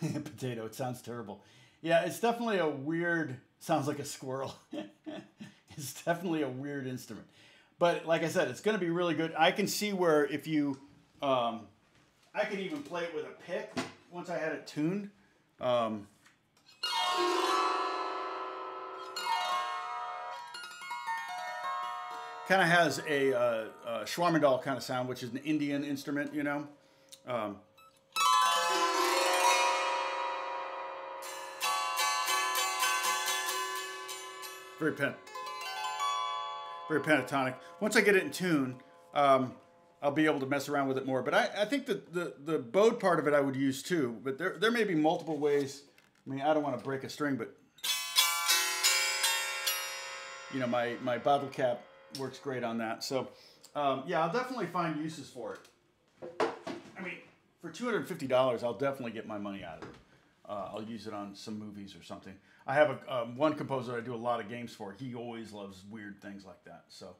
(laughs) Potato. It sounds terrible. Yeah, it's definitely a weird. Sounds like a squirrel. (laughs) it's definitely a weird instrument, but like I said, it's going to be really good. I can see where if you, um, I could even play it with a pick once I had it tuned. Um, kind of has a uh, uh, kind of sound, which is an Indian instrument, you know. Um, very pen, very pentatonic. Once I get it in tune, um, I'll be able to mess around with it more. But I, I think that the, the bowed part of it I would use too. But there, there may be multiple ways. I mean, I don't want to break a string, but you know, my, my bottle cap works great on that. So, um, yeah, I'll definitely find uses for it. I mean, for two hundred and fifty dollars, I'll definitely get my money out of it. Uh, I'll use it on some movies or something. I have a um, one composer I do a lot of games for. He always loves weird things like that. So.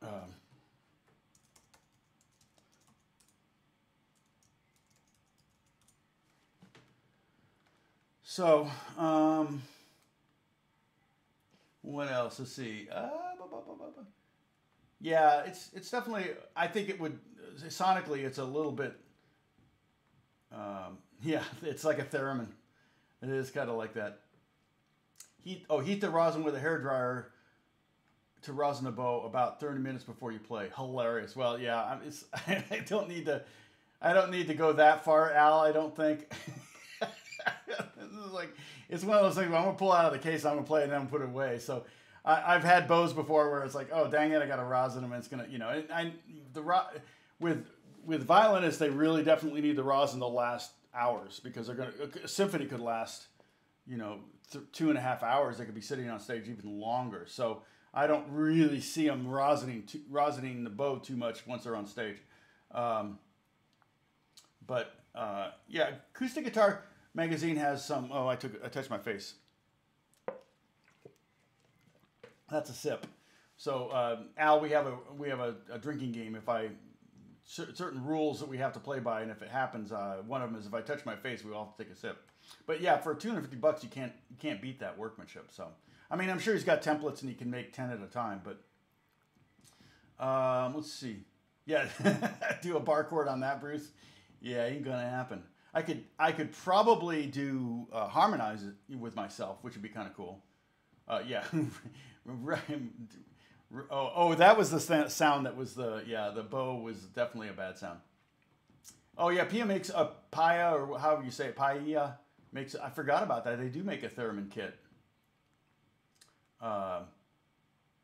Um, so, um, what else? Let's see. Uh, yeah, it's it's definitely. I think it would sonically. It's a little bit. Um, (laughs) yeah, it's like a theremin. It is kind of like that. Heat. Oh, heat the rosin with a hair dryer to rosin the bow about 30 minutes before you play. Hilarious. Well, yeah, I'm, it's, (laughs) I don't need to. I don't need to go that far, Al. I don't think. (laughs) like it's one of those things. I'm gonna pull out of the case, I'm gonna play, it, and then put it away. So I, have had bows before where it's like, oh dang it, I got a rosin them, and it's gonna, you know, and, and the ro- with with violinists, they really definitely need the rosin to last hours because they're gonna a symphony could last, you know, th- two and a half hours. They could be sitting on stage even longer. So. I don't really see them rosining too, rosining the bow too much once they're on stage. Um, but uh, yeah, acoustic guitar magazine has some. Oh, I took I touched my face. That's a sip. So uh, Al, we have a we have a, a drinking game. If I certain rules that we have to play by, and if it happens, uh, one of them is if I touch my face, we all have to take a sip. But yeah, for 250 bucks, you can't you can't beat that workmanship. So I mean, I'm sure he's got templates and he can make 10 at a time. But um, let's see. Yeah, (laughs) do a bar barcode on that, Bruce. Yeah, ain't gonna happen. I could I could probably do uh, harmonize it with myself, which would be kind of cool. Uh, yeah. (laughs) oh, oh, that was the sound that was the yeah the bow was definitely a bad sound. Oh yeah, Pia makes a Paya or however you say it, Paya makes. I forgot about that. They do make a theremin kit. Uh,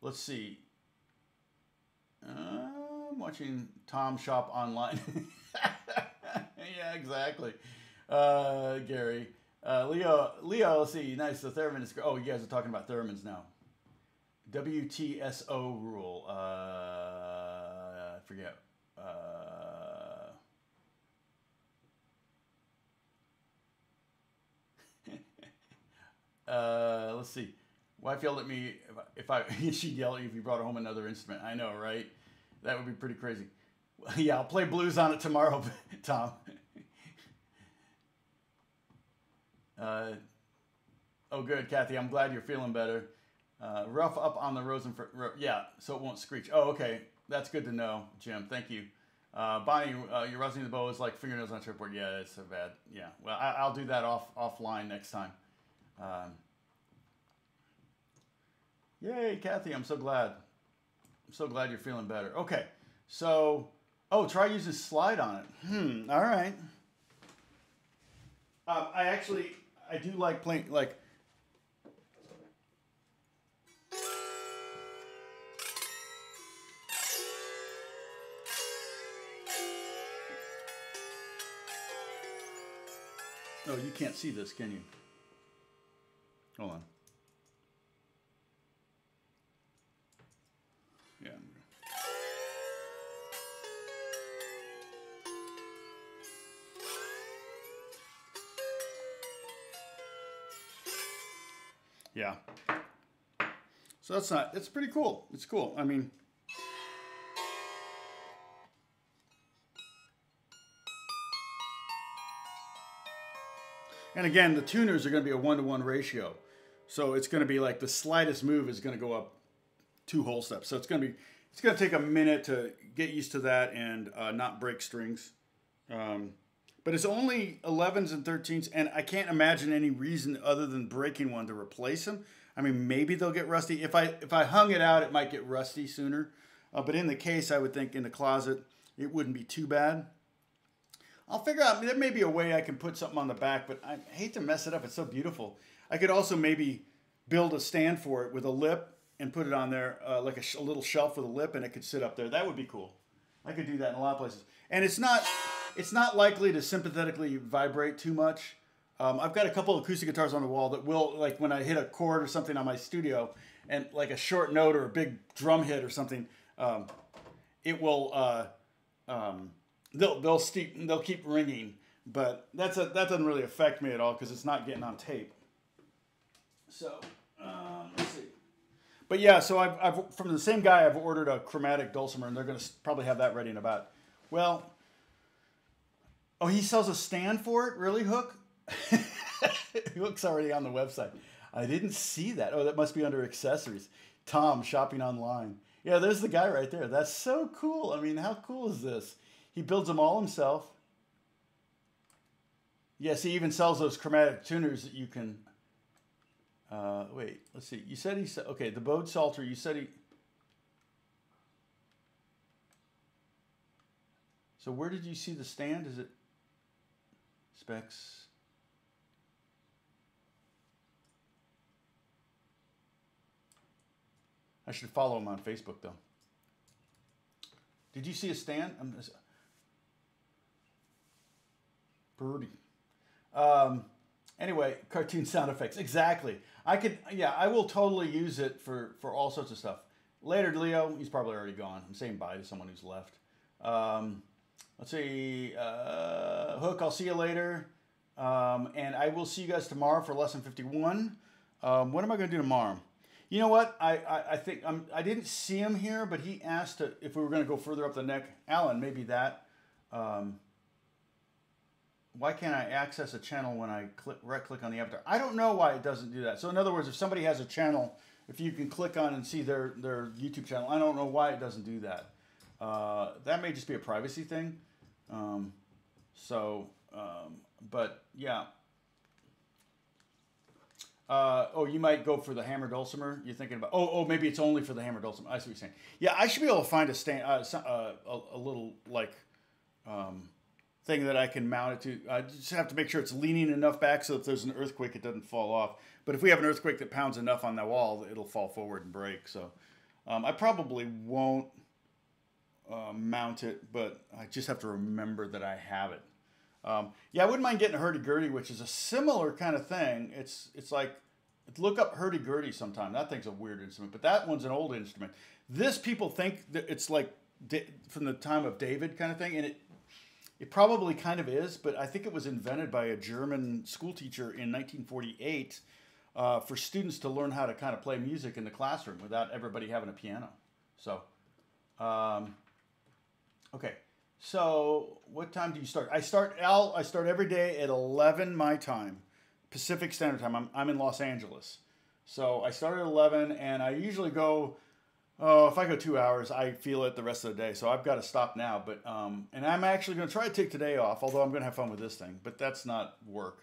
let's see. I'm watching Tom shop online. (laughs) yeah, exactly. Uh, Gary. Uh, Leo, Leo, let's see. Nice. The theremin is. Oh, you guys are talking about theremins now. WTSO rule. Uh, I forget. Uh, (laughs) uh, let's see. Wife yelled at me if I, if I (laughs) she'd yell at you if you brought home another instrument. I know, right? That would be pretty crazy. (laughs) yeah, I'll play blues on it tomorrow, Tom. Uh, oh, good, Kathy. I'm glad you're feeling better. Uh, rough up on the rosin, for, yeah, so it won't screech. Oh, okay, that's good to know, Jim. Thank you. Uh, Bonnie, uh, you're rustling the bow is like fingernails on a tripboard. Yeah, it's so bad. Yeah, well, I, will do that off offline next time. Um, yay, Kathy, I'm so glad. I'm so glad you're feeling better. Okay, so, oh, try using slide on it. Hmm, all right. Uh, I actually, I do like playing, like, Oh, you can't see this, can you? Hold on. Yeah. So that's not, it's pretty cool. It's cool. I mean, And again, the tuners are going to be a one-to-one ratio. So it's going to be like the slightest move is going to go up two whole steps. So it's going to be, it's going to take a minute to get used to that and uh, not break strings. Um, but it's only 11s and 13s, and I can't imagine any reason other than breaking one to replace them. I mean, maybe they'll get rusty. If I if I hung it out, it might get rusty sooner. Uh, but in the case, I would think in the closet, it wouldn't be too bad. I'll figure out. There may be a way I can put something on the back, but I hate to mess it up. It's so beautiful. I could also maybe build a stand for it with a lip and put it on there uh, like a, a, little shelf with a lip, and it could sit up there. That would be cool. I could do that in a lot of places, and it's not it's not likely to sympathetically vibrate too much. Um, I've got a couple acoustic guitars on the wall that will like when I hit a chord or something on my studio, and like a short note or a big drum hit or something, um, it will. Uh, um, they'll they'll steep they'll keep ringing, but that's a, that doesn't really affect me at all because it's not getting on tape. So um, let's see. But yeah, so I've, I've from the same guy I've ordered a chromatic dulcimer, and they're going to probably have that ready in about. Well, oh, he sells a stand for it. Really, Hook? (laughs) Hook's already on the website. I didn't see that. Oh, that must be under accessories. Tom shopping online. Yeah, there's the guy right there. That's so cool. I mean, how cool is this? He builds them all himself. Yes, he even sells those chromatic tuners that you can. Uh, wait, let's see. You said he said okay. The Bowed Psaltery. You said he. So where did you see the stand? Is it specs? I should follow him on Facebook though. Did you see a stand? I'm, Birdie. Um, anyway, cartoon (laughs) sound effects. Exactly. I could. Yeah, I will totally use it for for all sorts of stuff. Later, Leo. He's probably already gone. I'm saying bye to someone who's left. Um, let's see. Uh, Hook. I'll see you later. Um, and I will see you guys tomorrow for lesson 51. Um, what am I going to do tomorrow? You know what? I, I, I think I'm, I didn't see him here, but he asked if we were going to go further up the neck. Alan, maybe that. Um, why can't I access a channel when I click right click on the avatar? I don't know why it doesn't do that. So in other words, if somebody has a channel, if you can click on and see their their YouTube channel, I don't know why it doesn't do that. Uh, that may just be a privacy thing. Um, so, um, but yeah. Uh, oh, you might go for the hammer dulcimer. You're thinking about. Oh, oh, maybe it's only for the hammer dulcimer. I see what you're saying. Yeah, I should be able to find a stand, uh, uh, a, a, little like um, thing that I can mount it to. I just have to make sure it's leaning enough back so if there's an earthquake, it doesn't fall off. But if we have an earthquake that pounds enough on the wall, it'll fall forward and break. So um, I probably won't uh, mount it, but I just have to remember that I have it. Um, yeah, I wouldn't mind getting a hurdy-gurdy, which is a similar kind of thing. It's it's like look up hurdy-gurdy sometime. That thing's a weird instrument, but that one's an old instrument. This people think that it's like from the time of David kind of thing, and it it probably kind of is, but I think it was invented by a German schoolteacher in 1948 uh, for students to learn how to kind of play music in the classroom without everybody having a piano. So, um, okay. So, what time do you start? I start Al. I start every day at 11 my time, Pacific Standard Time. I'm I'm in Los Angeles, so I start at 11, and I usually go Oh, if I go two hours, I feel it the rest of the day. So I've got to stop now. But um, and I'm actually going to try to take today off, although I'm going to have fun with this thing. But that's not work.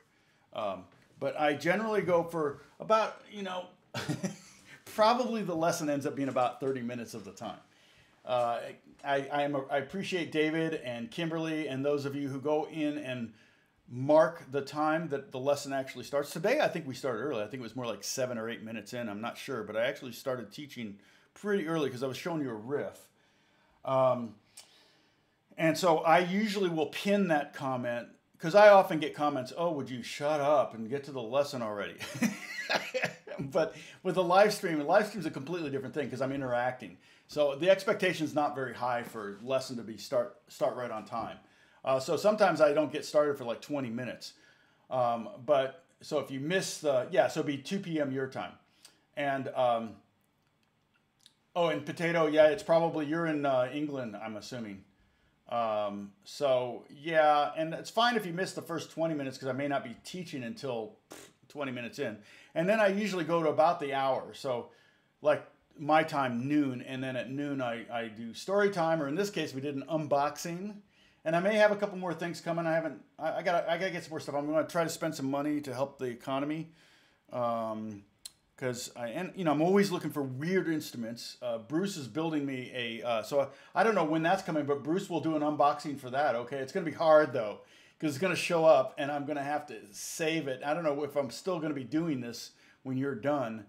Um, but I generally go for about you know, (laughs) probably the lesson ends up being about 30 minutes of the time. Uh, I I, am a, I appreciate David and Kimberly and those of you who go in and mark the time that the lesson actually starts. Today I think we started early. I think it was more like seven or eight minutes in. I'm not sure, but I actually started teaching pretty early because I was showing you a riff. Um, and so I usually will pin that comment because I often get comments, oh, would you shut up and get to the lesson already? (laughs) but with a live stream, a live stream is a completely different thing because I'm interacting. So the expectation is not very high for lesson to be start start right on time. Uh, so sometimes I don't get started for like 20 minutes. Um, but so if you miss the yeah, so be 2 p.m. your time, and um, Oh, and potato, yeah, it's probably you're in uh, England, I'm assuming. Um, so yeah, and it's fine if you miss the first 20 minutes because I may not be teaching until 20 minutes in, and then I usually go to about the hour. So like my time noon, and then at noon I, I do story time, or in this case we did an unboxing, and I may have a couple more things coming. I haven't. I, I gotta I gotta get some more stuff. I'm going to try to spend some money to help the economy. Um, because I and you know I'm always looking for weird instruments. Uh, Bruce is building me a uh, so I, I, don't know when that's coming, but Bruce will do an unboxing for that. Okay, it's gonna be hard though because it's gonna show up and I'm gonna have to save it. I don't know if I'm still gonna be doing this when you're done.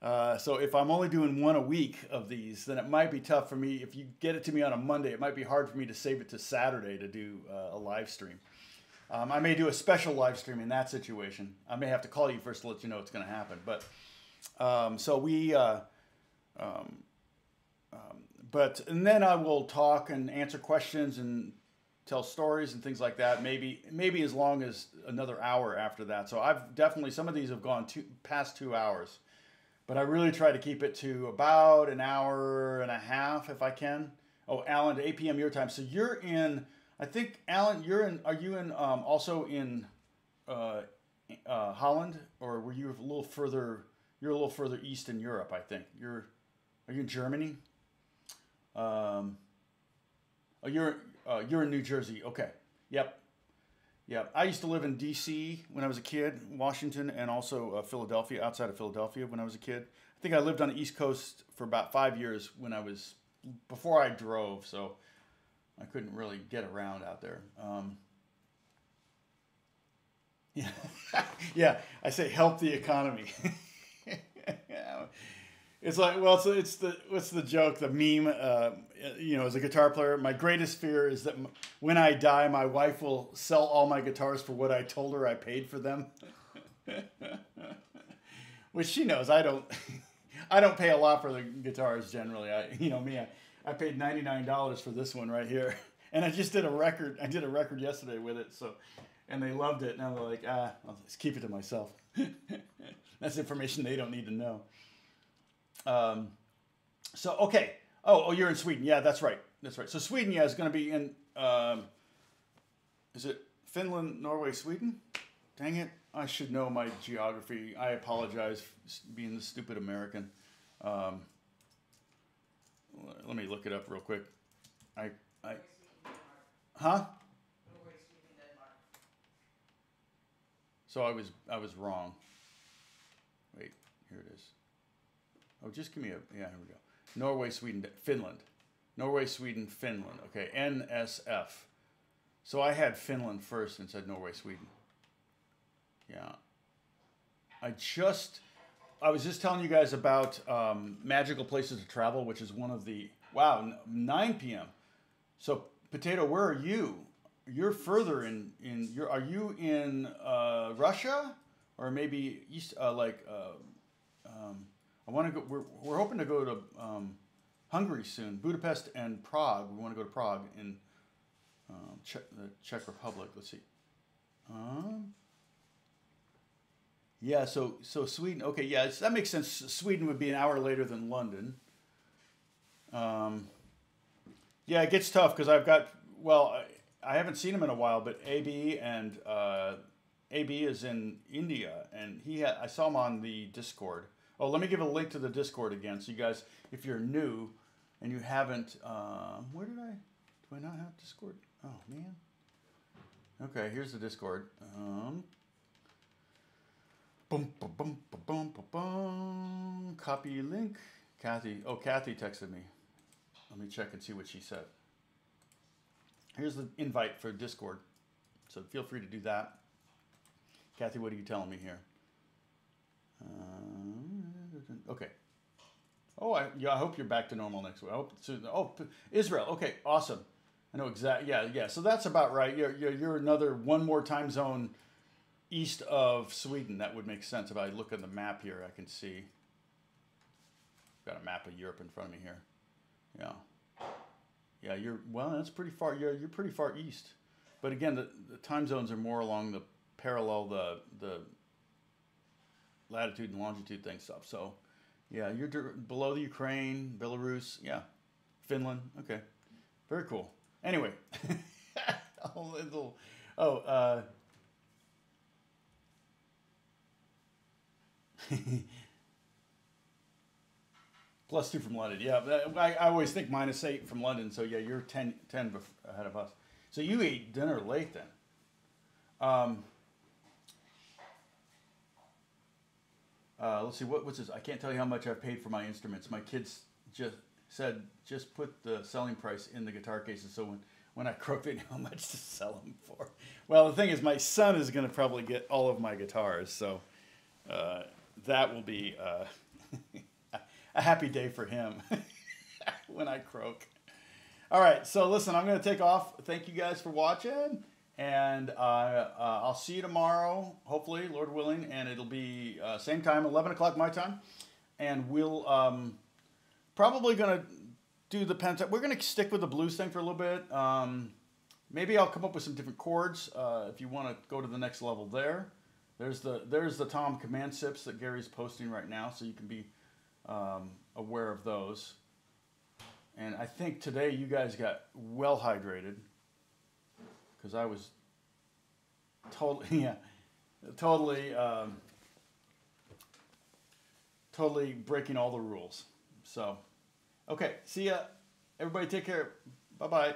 Uh, so if I'm only doing one a week of these, then it might be tough for me. If you get it to me on a Monday, it might be hard for me to save it to Saturday to do uh, a live stream. Um, I may do a special live stream in that situation. I may have to call you first to let you know it's going to happen, but. Um, so we, uh, um, um, but and then I will talk and answer questions and tell stories and things like that. Maybe maybe as long as another hour after that. So I've definitely some of these have gone two, past two hours, but I really try to keep it to about an hour and a half if I can. Oh, Alan, to 8 p.m. your time. So you're in. I think Alan, you're in. Are you in? Um, also in uh, uh, Holland, or were you a little further? You're a little further east in Europe, I think. You're, are you in Germany? Um, oh, you're uh, you're in New Jersey. Okay. Yep. Yep. I used to live in D.C. when I was a kid, Washington, and also uh, Philadelphia, outside of Philadelphia when I was a kid. I think I lived on the East Coast for about five years when I was before I drove, so I couldn't really get around out there. Um, yeah, (laughs) yeah. I say help the economy. (laughs) It's like, well, it's, it's the what's the joke, the meme. Uh, you know, as a guitar player, my greatest fear is that when I die, my wife will sell all my guitars for what I told her I paid for them. (laughs) Which she knows I don't. (laughs) I don't pay a lot for the guitars generally. I, you know me, I, I paid ninety nine dollars for this one right here, (laughs) and I just did a record. I did a record yesterday with it, so, and they loved it. Now they're like, ah, I'll just keep it to myself. That's information they don't need to know. Um, so okay. Oh, oh, you're in Sweden. Yeah, that's right. That's right. So Sweden, yeah, is going to be in. Um, is it Finland, Norway, Sweden? Dang it! I should know my geography. I apologize for being the stupid American. Um, let me look it up real quick. I, I, huh? So I was I was wrong. Wait, here it is. Oh, just give me a yeah. Here we go. Norway, Sweden, Finland. Norway, Sweden, Finland. Okay, NSF. So I had Finland first and said Norway, Sweden. Yeah. I just, I was just telling you guys about um, magical places to travel, which is one of the, wow, 9 p.m. So, Potato, where are you? You're further in, in you're, are you in uh, Russia or maybe East, uh, like, uh, um, I want to go, we're, we're hoping to go to um, Hungary soon, Budapest and Prague. We want to go to Prague in um, Czech, the Czech Republic. Let's see. Um, yeah, so so Sweden. Okay, yeah, that makes sense. Sweden would be an hour later than London. Um, yeah, it gets tough because I've got well, I, I, haven't seen him in a while, but AB and uh, AB is in India, and he had, I saw him on the Discord. Oh, let me give a link to the Discord again, so you guys, if you're new and you haven't, uh, where did I? Do I not have Discord? Oh man. Okay, here's the Discord. Um, Boom, boom, boom, boom, boom, boom, boom. Copy link. Kathy. Oh, Kathy texted me. Let me check and see what she said. Here's the invite for Discord. So feel free to do that. Kathy, what are you telling me here? Uh, okay. Oh, I, yeah, I hope you're back to normal next week. I hope soon. Oh, Israel. Okay, awesome. I know exactly. Yeah, yeah. So that's about right. You're, you're, you're another one more time zone east of Sweden. That would make sense. If I look at the map here, I can see. I've Got a map of Europe in front of me here. Yeah. Yeah, you're well. That's pretty far. You're you're pretty far east. But again, the, the time zones are more along the parallel the the latitude and longitude thing stuff. So, yeah, you're below the Ukraine, Belarus. Yeah, Finland. Okay, very cool. Anyway, (laughs) oh, uh, (laughs) Plus two from London. Yeah, I, I always think minus eight from London. So yeah, you're 10, 10 ahead of us. So you ate dinner late then. Um, uh, let's see what what's this? I can't tell you how much I've paid for my instruments. My kids just said just put the selling price in the guitar cases so when when I croak (laughs) they know how much to sell them for. Well, the thing is, my son is going to probably get all of my guitars, so. Uh, that will be uh, (laughs) a happy day for him (laughs) when I croak. All right, so listen, I'm going to take off. Thank you guys for watching, and uh, uh, I'll see you tomorrow, hopefully, Lord willing, and it'll be uh, same time, 11 o'clock my time, and we'll um, probably going to do the pentatonic. We're going to stick with the blues thing for a little bit. Um, maybe I'll come up with some different chords uh, if you want to go to the next level there. There's the there's the Tom command sips that Gary's posting right now, so you can be um, aware of those. And I think today you guys got well hydrated because I was totally (laughs) yeah totally um, totally breaking all the rules. So okay, see ya. Everybody, take care. Bye bye.